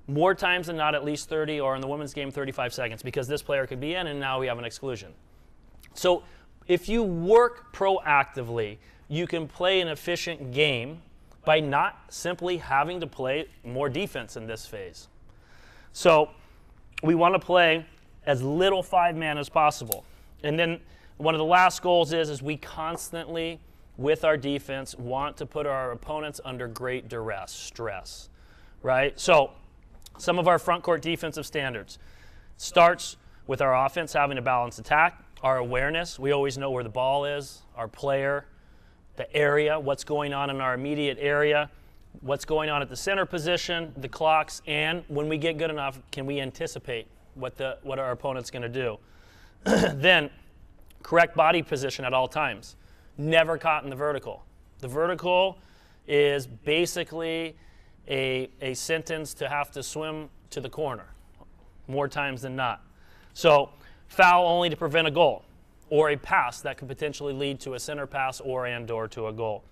more times than not at least 30 or in the women's game 35 seconds because this player could be in and now we have an exclusion. So if you work proactively, you can play an efficient game by not simply having to play more defense in this phase. So we want to play as little five man as possible. And then one of the last goals is is we constantly with our defense want to put our opponents under great duress, stress. Right? So some of our front court defensive standards starts with our offense having a balanced attack, our awareness, we always know where the ball is, our player, the area, what's going on in our immediate area, what's going on at the center position, the clocks, and when we get good enough, can we anticipate what the what our opponent's going to do? then correct body position at all times. Never caught in the vertical. The vertical is basically a, a sentence to have to swim to the corner more times than not. So foul only to prevent a goal or a pass that could potentially lead to a center pass or and or to a goal.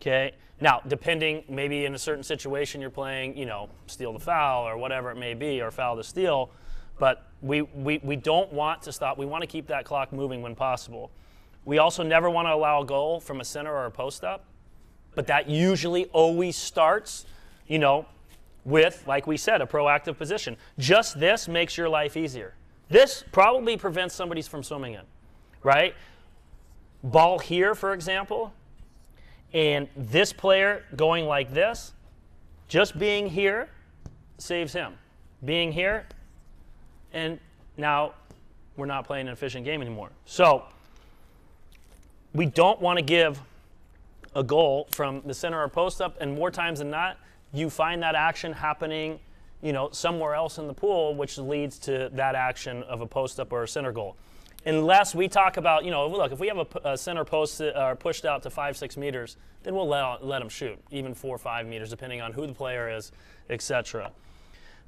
Okay? Now, depending maybe in a certain situation you're playing, you know, steal the foul or whatever it may be or foul the steal, But we, we, we don't want to stop. We want to keep that clock moving when possible. We also never want to allow a goal from a center or a post up, but that usually always starts, you know, with, like we said, a proactive position. Just this makes your life easier. This probably prevents somebody from swimming in, right? Ball here, for example, and this player going like this, just being here saves him. Being here, and now we're not playing an efficient game anymore. So we don't want to give a goal from the center or post up, and more times than not, you find that action happening, you know, somewhere else in the pool, which leads to that action of a post up or a center goal. Unless we talk about, you know, look, if we have a center post uh, pushed out to five, six meters, then we'll let, let them shoot, even four five meters, depending on who the player is, etc.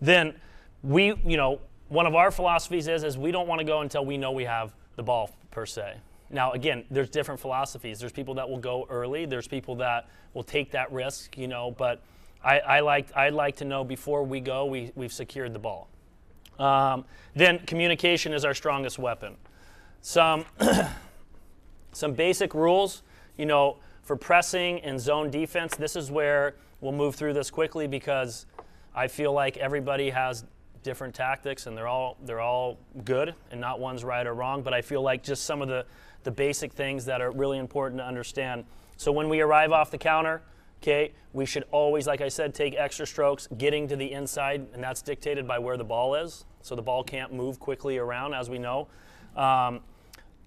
Then we, you know, one of our philosophies is, is we don't want to go until we know we have the ball per se. Now, again, there's different philosophies. There's people that will go early. There's people that will take that risk, you know. But I, I like I'd like to know before we go we we've secured the ball. Um, then communication is our strongest weapon. Some some basic rules, you know, for pressing and zone defense. This is where we'll move through this quickly because I feel like everybody has different tactics and they're all they're all good and not one's right or wrong. But I feel like just some of the the basic things that are really important to understand. So when we arrive off the counter, okay, we should always, like I said, take extra strokes getting to the inside, and that's dictated by where the ball is. So the ball can't move quickly around, as we know. Um,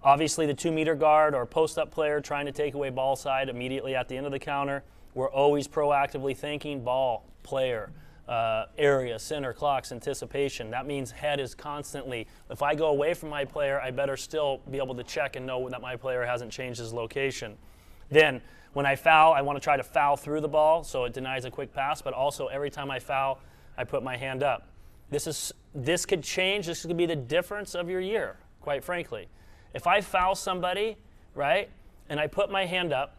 obviously, the two meter guard or post up player trying to take away ball side immediately at the end of the counter. We're always proactively thinking ball, player, uh, area, center, clocks, anticipation. That means head is constantly. If I go away from my player, I better still be able to check and know that my player hasn't changed his location. Then, when I foul, I want to try to foul through the ball so it denies a quick pass, but also every time I foul, I put my hand up. This, is, this could change. This could be the difference of your year, quite frankly. If I foul somebody, right, and I put my hand up,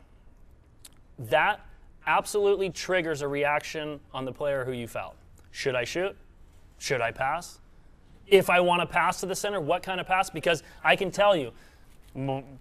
that absolutely triggers a reaction on the player who you fouled. Should I shoot? Should I pass? If I want to pass to the center, what kind of pass? Because I can tell you,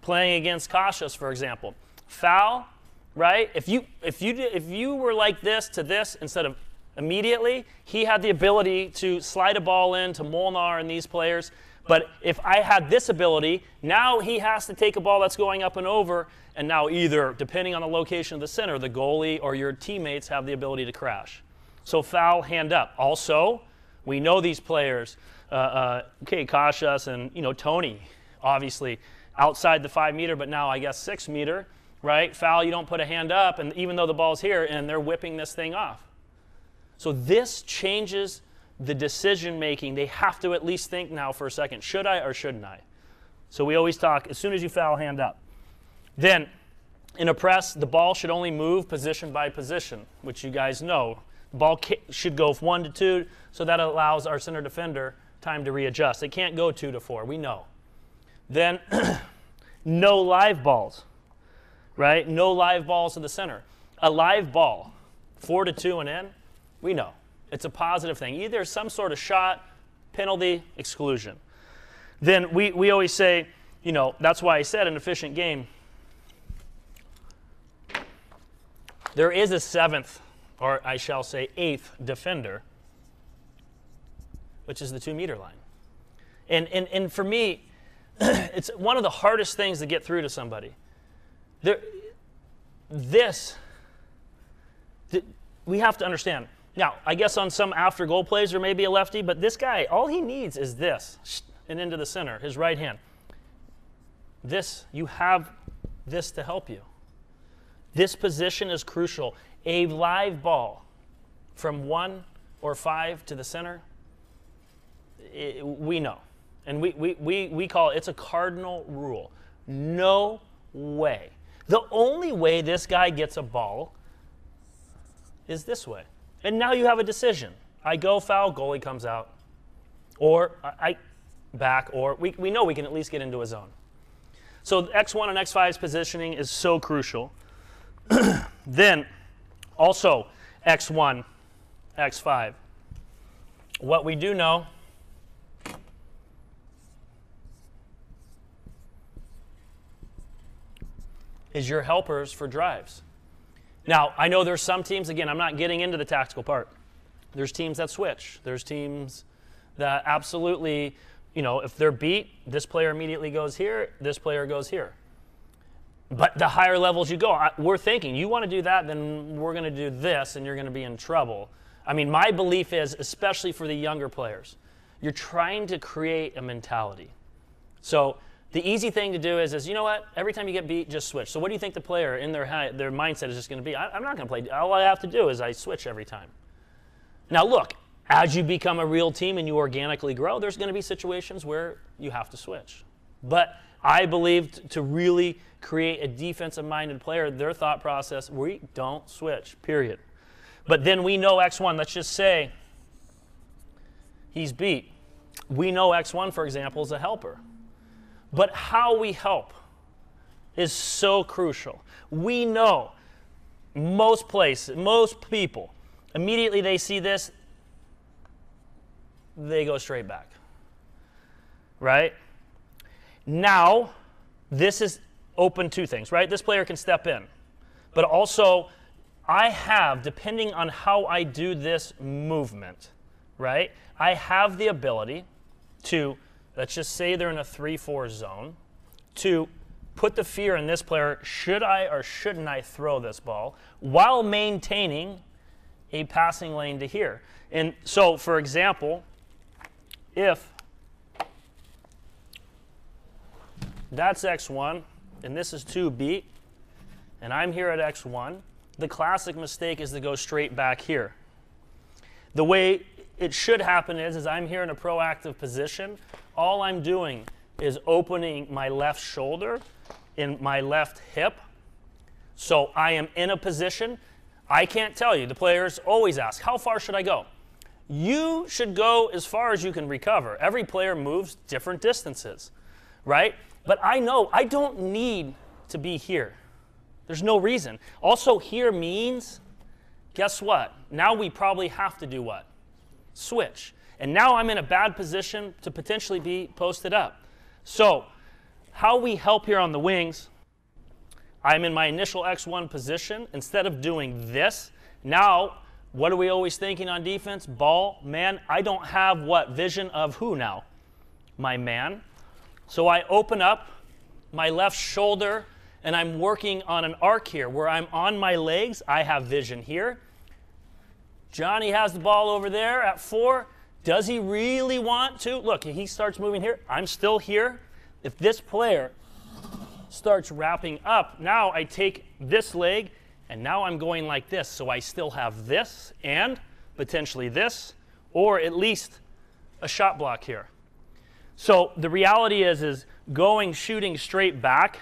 playing against Kásás, for example, foul, right? If you if you if you were like this to this instead of immediately, he had the ability to slide a ball in to Molnar and these players. But if I had this ability, now he has to take a ball that's going up and over, and now either, depending on the location of the center, the goalie or your teammates have the ability to crash. So foul, hand up. Also, we know these players. Uh, uh, okay, Kásás and you know Tony, obviously outside the five meter, but now I guess six meter, right? Foul, you don't put a hand up, and even though the ball's here, and they're whipping this thing off. So this changes the decision making. They have to at least think now for a second: should I or shouldn't I? So we always talk as soon as you foul, hand up. Then, in a press, the ball should only move position by position, which you guys know. The ball should go one to two, so that allows our center defender time to readjust. It can't go two to four, we know. Then, no live balls, right? No live balls to the center. A live ball, four to two and in, we know. It's a positive thing. Either some sort of shot, penalty, exclusion. Then we, we always say, you know, that's why I said an efficient game There is a seventh, or I shall say eighth, defender, which is the two meter line. And, and, and for me, it's one of the hardest things to get through to somebody. There, this, th- we have to understand. Now, I guess on some after goal plays there may be a lefty, but this guy, all he needs is this and into the center, his right hand. This, you have this to help you. This position is crucial. A live ball from one or five to the center, it, we know. And we, we, we, we call it, it's a cardinal rule. No way. The only way this guy gets a ball is this way. And now you have a decision. I go foul, goalie comes out. Or I back, or we, we know we can at least get into a zone. So X1 and X5's positioning is so crucial. then also X1, X5. What we do know is your helpers for drives. Now, I know there's some teams, again, I'm not getting into the tactical part. There's teams that switch. There's teams that absolutely, you know, if they're beat, this player immediately goes here, this player goes here. But the higher levels you go, we're thinking, you want to do that, then we're going to do this, and you're going to be in trouble. I mean, my belief is, especially for the younger players, you're trying to create a mentality. So the easy thing to do is, is you know what? Every time you get beat, just switch. So what do you think the player in their hi- their mindset is just going to be? I, I'm not going to play. All I have to do is I switch every time. Now look, as you become a real team and you organically grow, there's going to be situations where you have to switch. But I believe to really create a defensive-minded player, their thought process: we don't switch. Period. But then we know X1. Let's just say he's beat. We know X1, for example, is a helper. But how we help is so crucial. We know most places, most people, immediately they see this, they go straight back. Right? Now, this is open to things, right? This player can step in. But also, I have, depending on how I do this movement, right? I have the ability to, let's just say they're in a 3 4 zone, to put the fear in this player should I or shouldn't I throw this ball while maintaining a passing lane to here. And so, for example, if that's x1 and this is 2b, and I'm here at x1, the classic mistake is to go straight back here. The way it should happen is, is I'm here in a proactive position. All I'm doing is opening my left shoulder in my left hip. So I am in a position. I can't tell you. The players always ask, how far should I go? You should go as far as you can recover. Every player moves different distances, right? But I know I don't need to be here. There's no reason. Also, here means, guess what? Now we probably have to do what? Switch. And now I'm in a bad position to potentially be posted up. So, how we help here on the wings, I'm in my initial X1 position. Instead of doing this, now what are we always thinking on defense? Ball, man. I don't have what vision of who now? My man. So I open up my left shoulder and I'm working on an arc here where I'm on my legs. I have vision here. Johnny has the ball over there at four. Does he really want to? Look, he starts moving here. I'm still here. If this player starts wrapping up, now I take this leg and now I'm going like this. So I still have this and potentially this, or at least a shot block here. So the reality is, is going shooting straight back,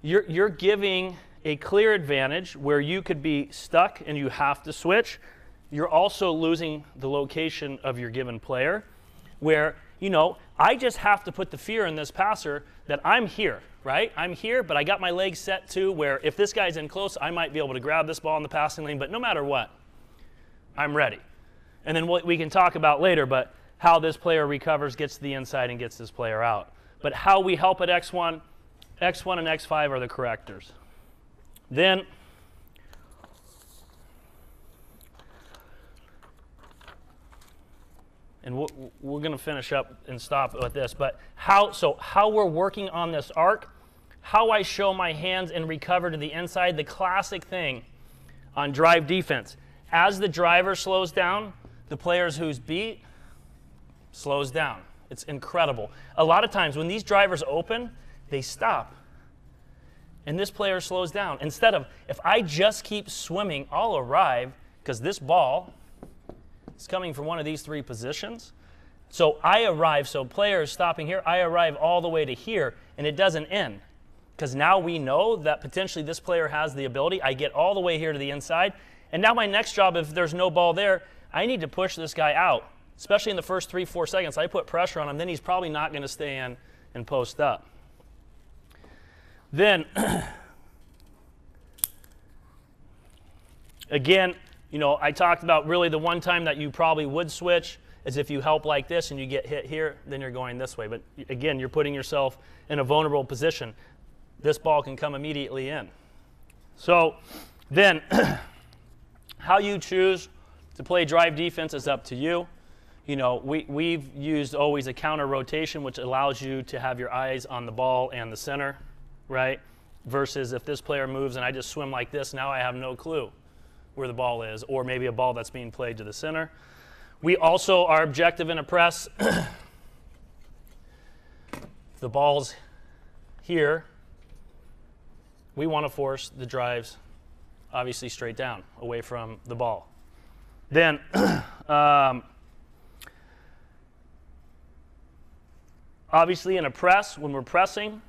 you're, you're giving a clear advantage where you could be stuck and you have to switch. You're also losing the location of your given player, where, you know, I just have to put the fear in this passer that I'm here, right? I'm here, but I got my legs set to where if this guy's in close, I might be able to grab this ball in the passing lane, but no matter what, I'm ready. And then what we can talk about later, but how this player recovers, gets to the inside, and gets this player out. But how we help at X1, X1 and X5 are the correctors. Then, and we're, we're going to finish up and stop with this, but how, so how we're working on this arc, how I show my hands and recover to the inside, the classic thing on drive defense. As the driver slows down, the players who's beat slows down. It's incredible. A lot of times when these drivers open, they stop. And this player slows down. Instead of, if I just keep swimming, I'll arrive because this ball is coming from one of these three positions. So I arrive, so players stopping here, I arrive all the way to here, and it doesn't end. Because now we know that potentially this player has the ability. I get all the way here to the inside. And now my next job, if there's no ball there, I need to push this guy out especially in the first three, four seconds, I put pressure on him, then he's probably not going to stay in and post up. Then, again, you know, I talked about really the one time that you probably would switch is if you help like this and you get hit here, then you're going this way. But again, you're putting yourself in a vulnerable position. this ball can come immediately in. So then, how you choose to play drive defense is up to you. You know, we, we've used always a counter rotation, which allows you to have your eyes on the ball and the center, right? Versus if this player moves and I just swim like this, now I have no clue where the ball is, or maybe a ball that's being played to the center. We also, our objective in a press, the ball's here. We want to force the drives obviously straight down, away from the ball. Then, um, obviously, in a press, when we're pressing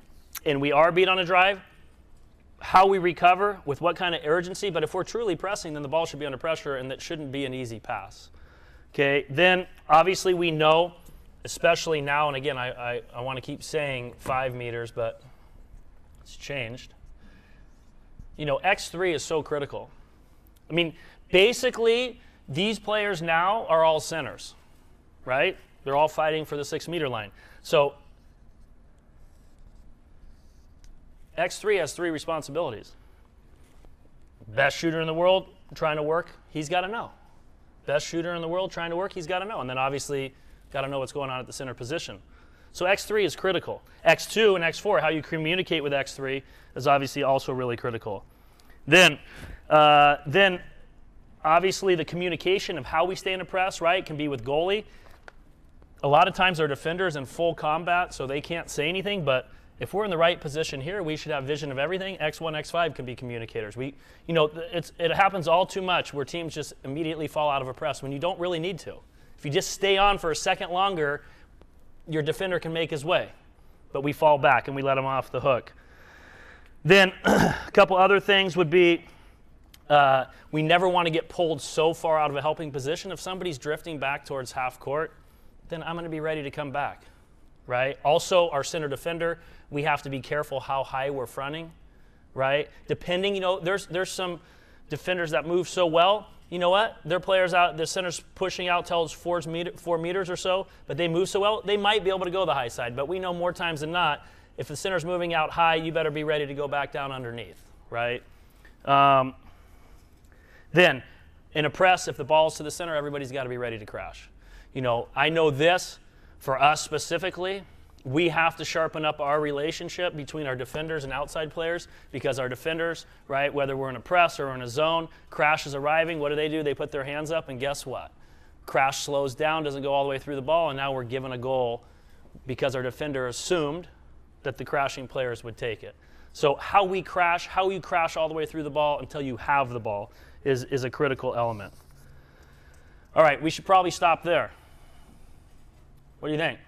and we are beat on a drive, how we recover with what kind of urgency. But if we're truly pressing, then the ball should be under pressure and that shouldn't be an easy pass. Okay, then obviously we know, especially now, and again, I, I, I want to keep saying five meters, but it's changed. You know, X3 is so critical. I mean, basically, these players now are all centers, right? They're all fighting for the six meter line. So X3 has three responsibilities. Best shooter in the world trying to work, he's got to know. Best shooter in the world trying to work, he's got to know. And then obviously, got to know what's going on at the center position. So X3 is critical. X2 and X4, how you communicate with X3, is obviously also really critical. Then, uh, then obviously the communication of how we stay in a press, right, can be with goalie. A lot of times our defenders in full combat, so they can't say anything, but if we're in the right position here, we should have vision of everything. X1, X5 can be communicators. We, you know, it's, it happens all too much where teams just immediately fall out of a press when you don't really need to. If you just stay on for a second longer, your defender can make his way. But we fall back and we let him off the hook. Then a couple other things would be uh, we never want to get pulled so far out of a helping position. If somebody's drifting back towards half court, then I'm going to be ready to come back, right? Also, our center defender, we have to be careful how high we're fronting, right? Depending, you know, there's there's some defenders that move so well. You know what? Their players out, the center's pushing out tells four, meter, four meters or so, but they move so well, they might be able to go the high side. But we know more times than not, if the center's moving out high, you better be ready to go back down underneath, right? Um, then, in a press, if the ball's to the center, everybody's got to be ready to crash. You know, I know this for us specifically. We have to sharpen up our relationship between our defenders and outside players because our defenders, right, whether we're in a press or in a zone, crash is arriving. What do they do? They put their hands up, and guess what? Crash slows down, doesn't go all the way through the ball, and now we're given a goal because our defender assumed that the crashing players would take it. So, how we crash, how you crash all the way through the ball until you have the ball is, is a critical element. All right, we should probably stop there. What do you think?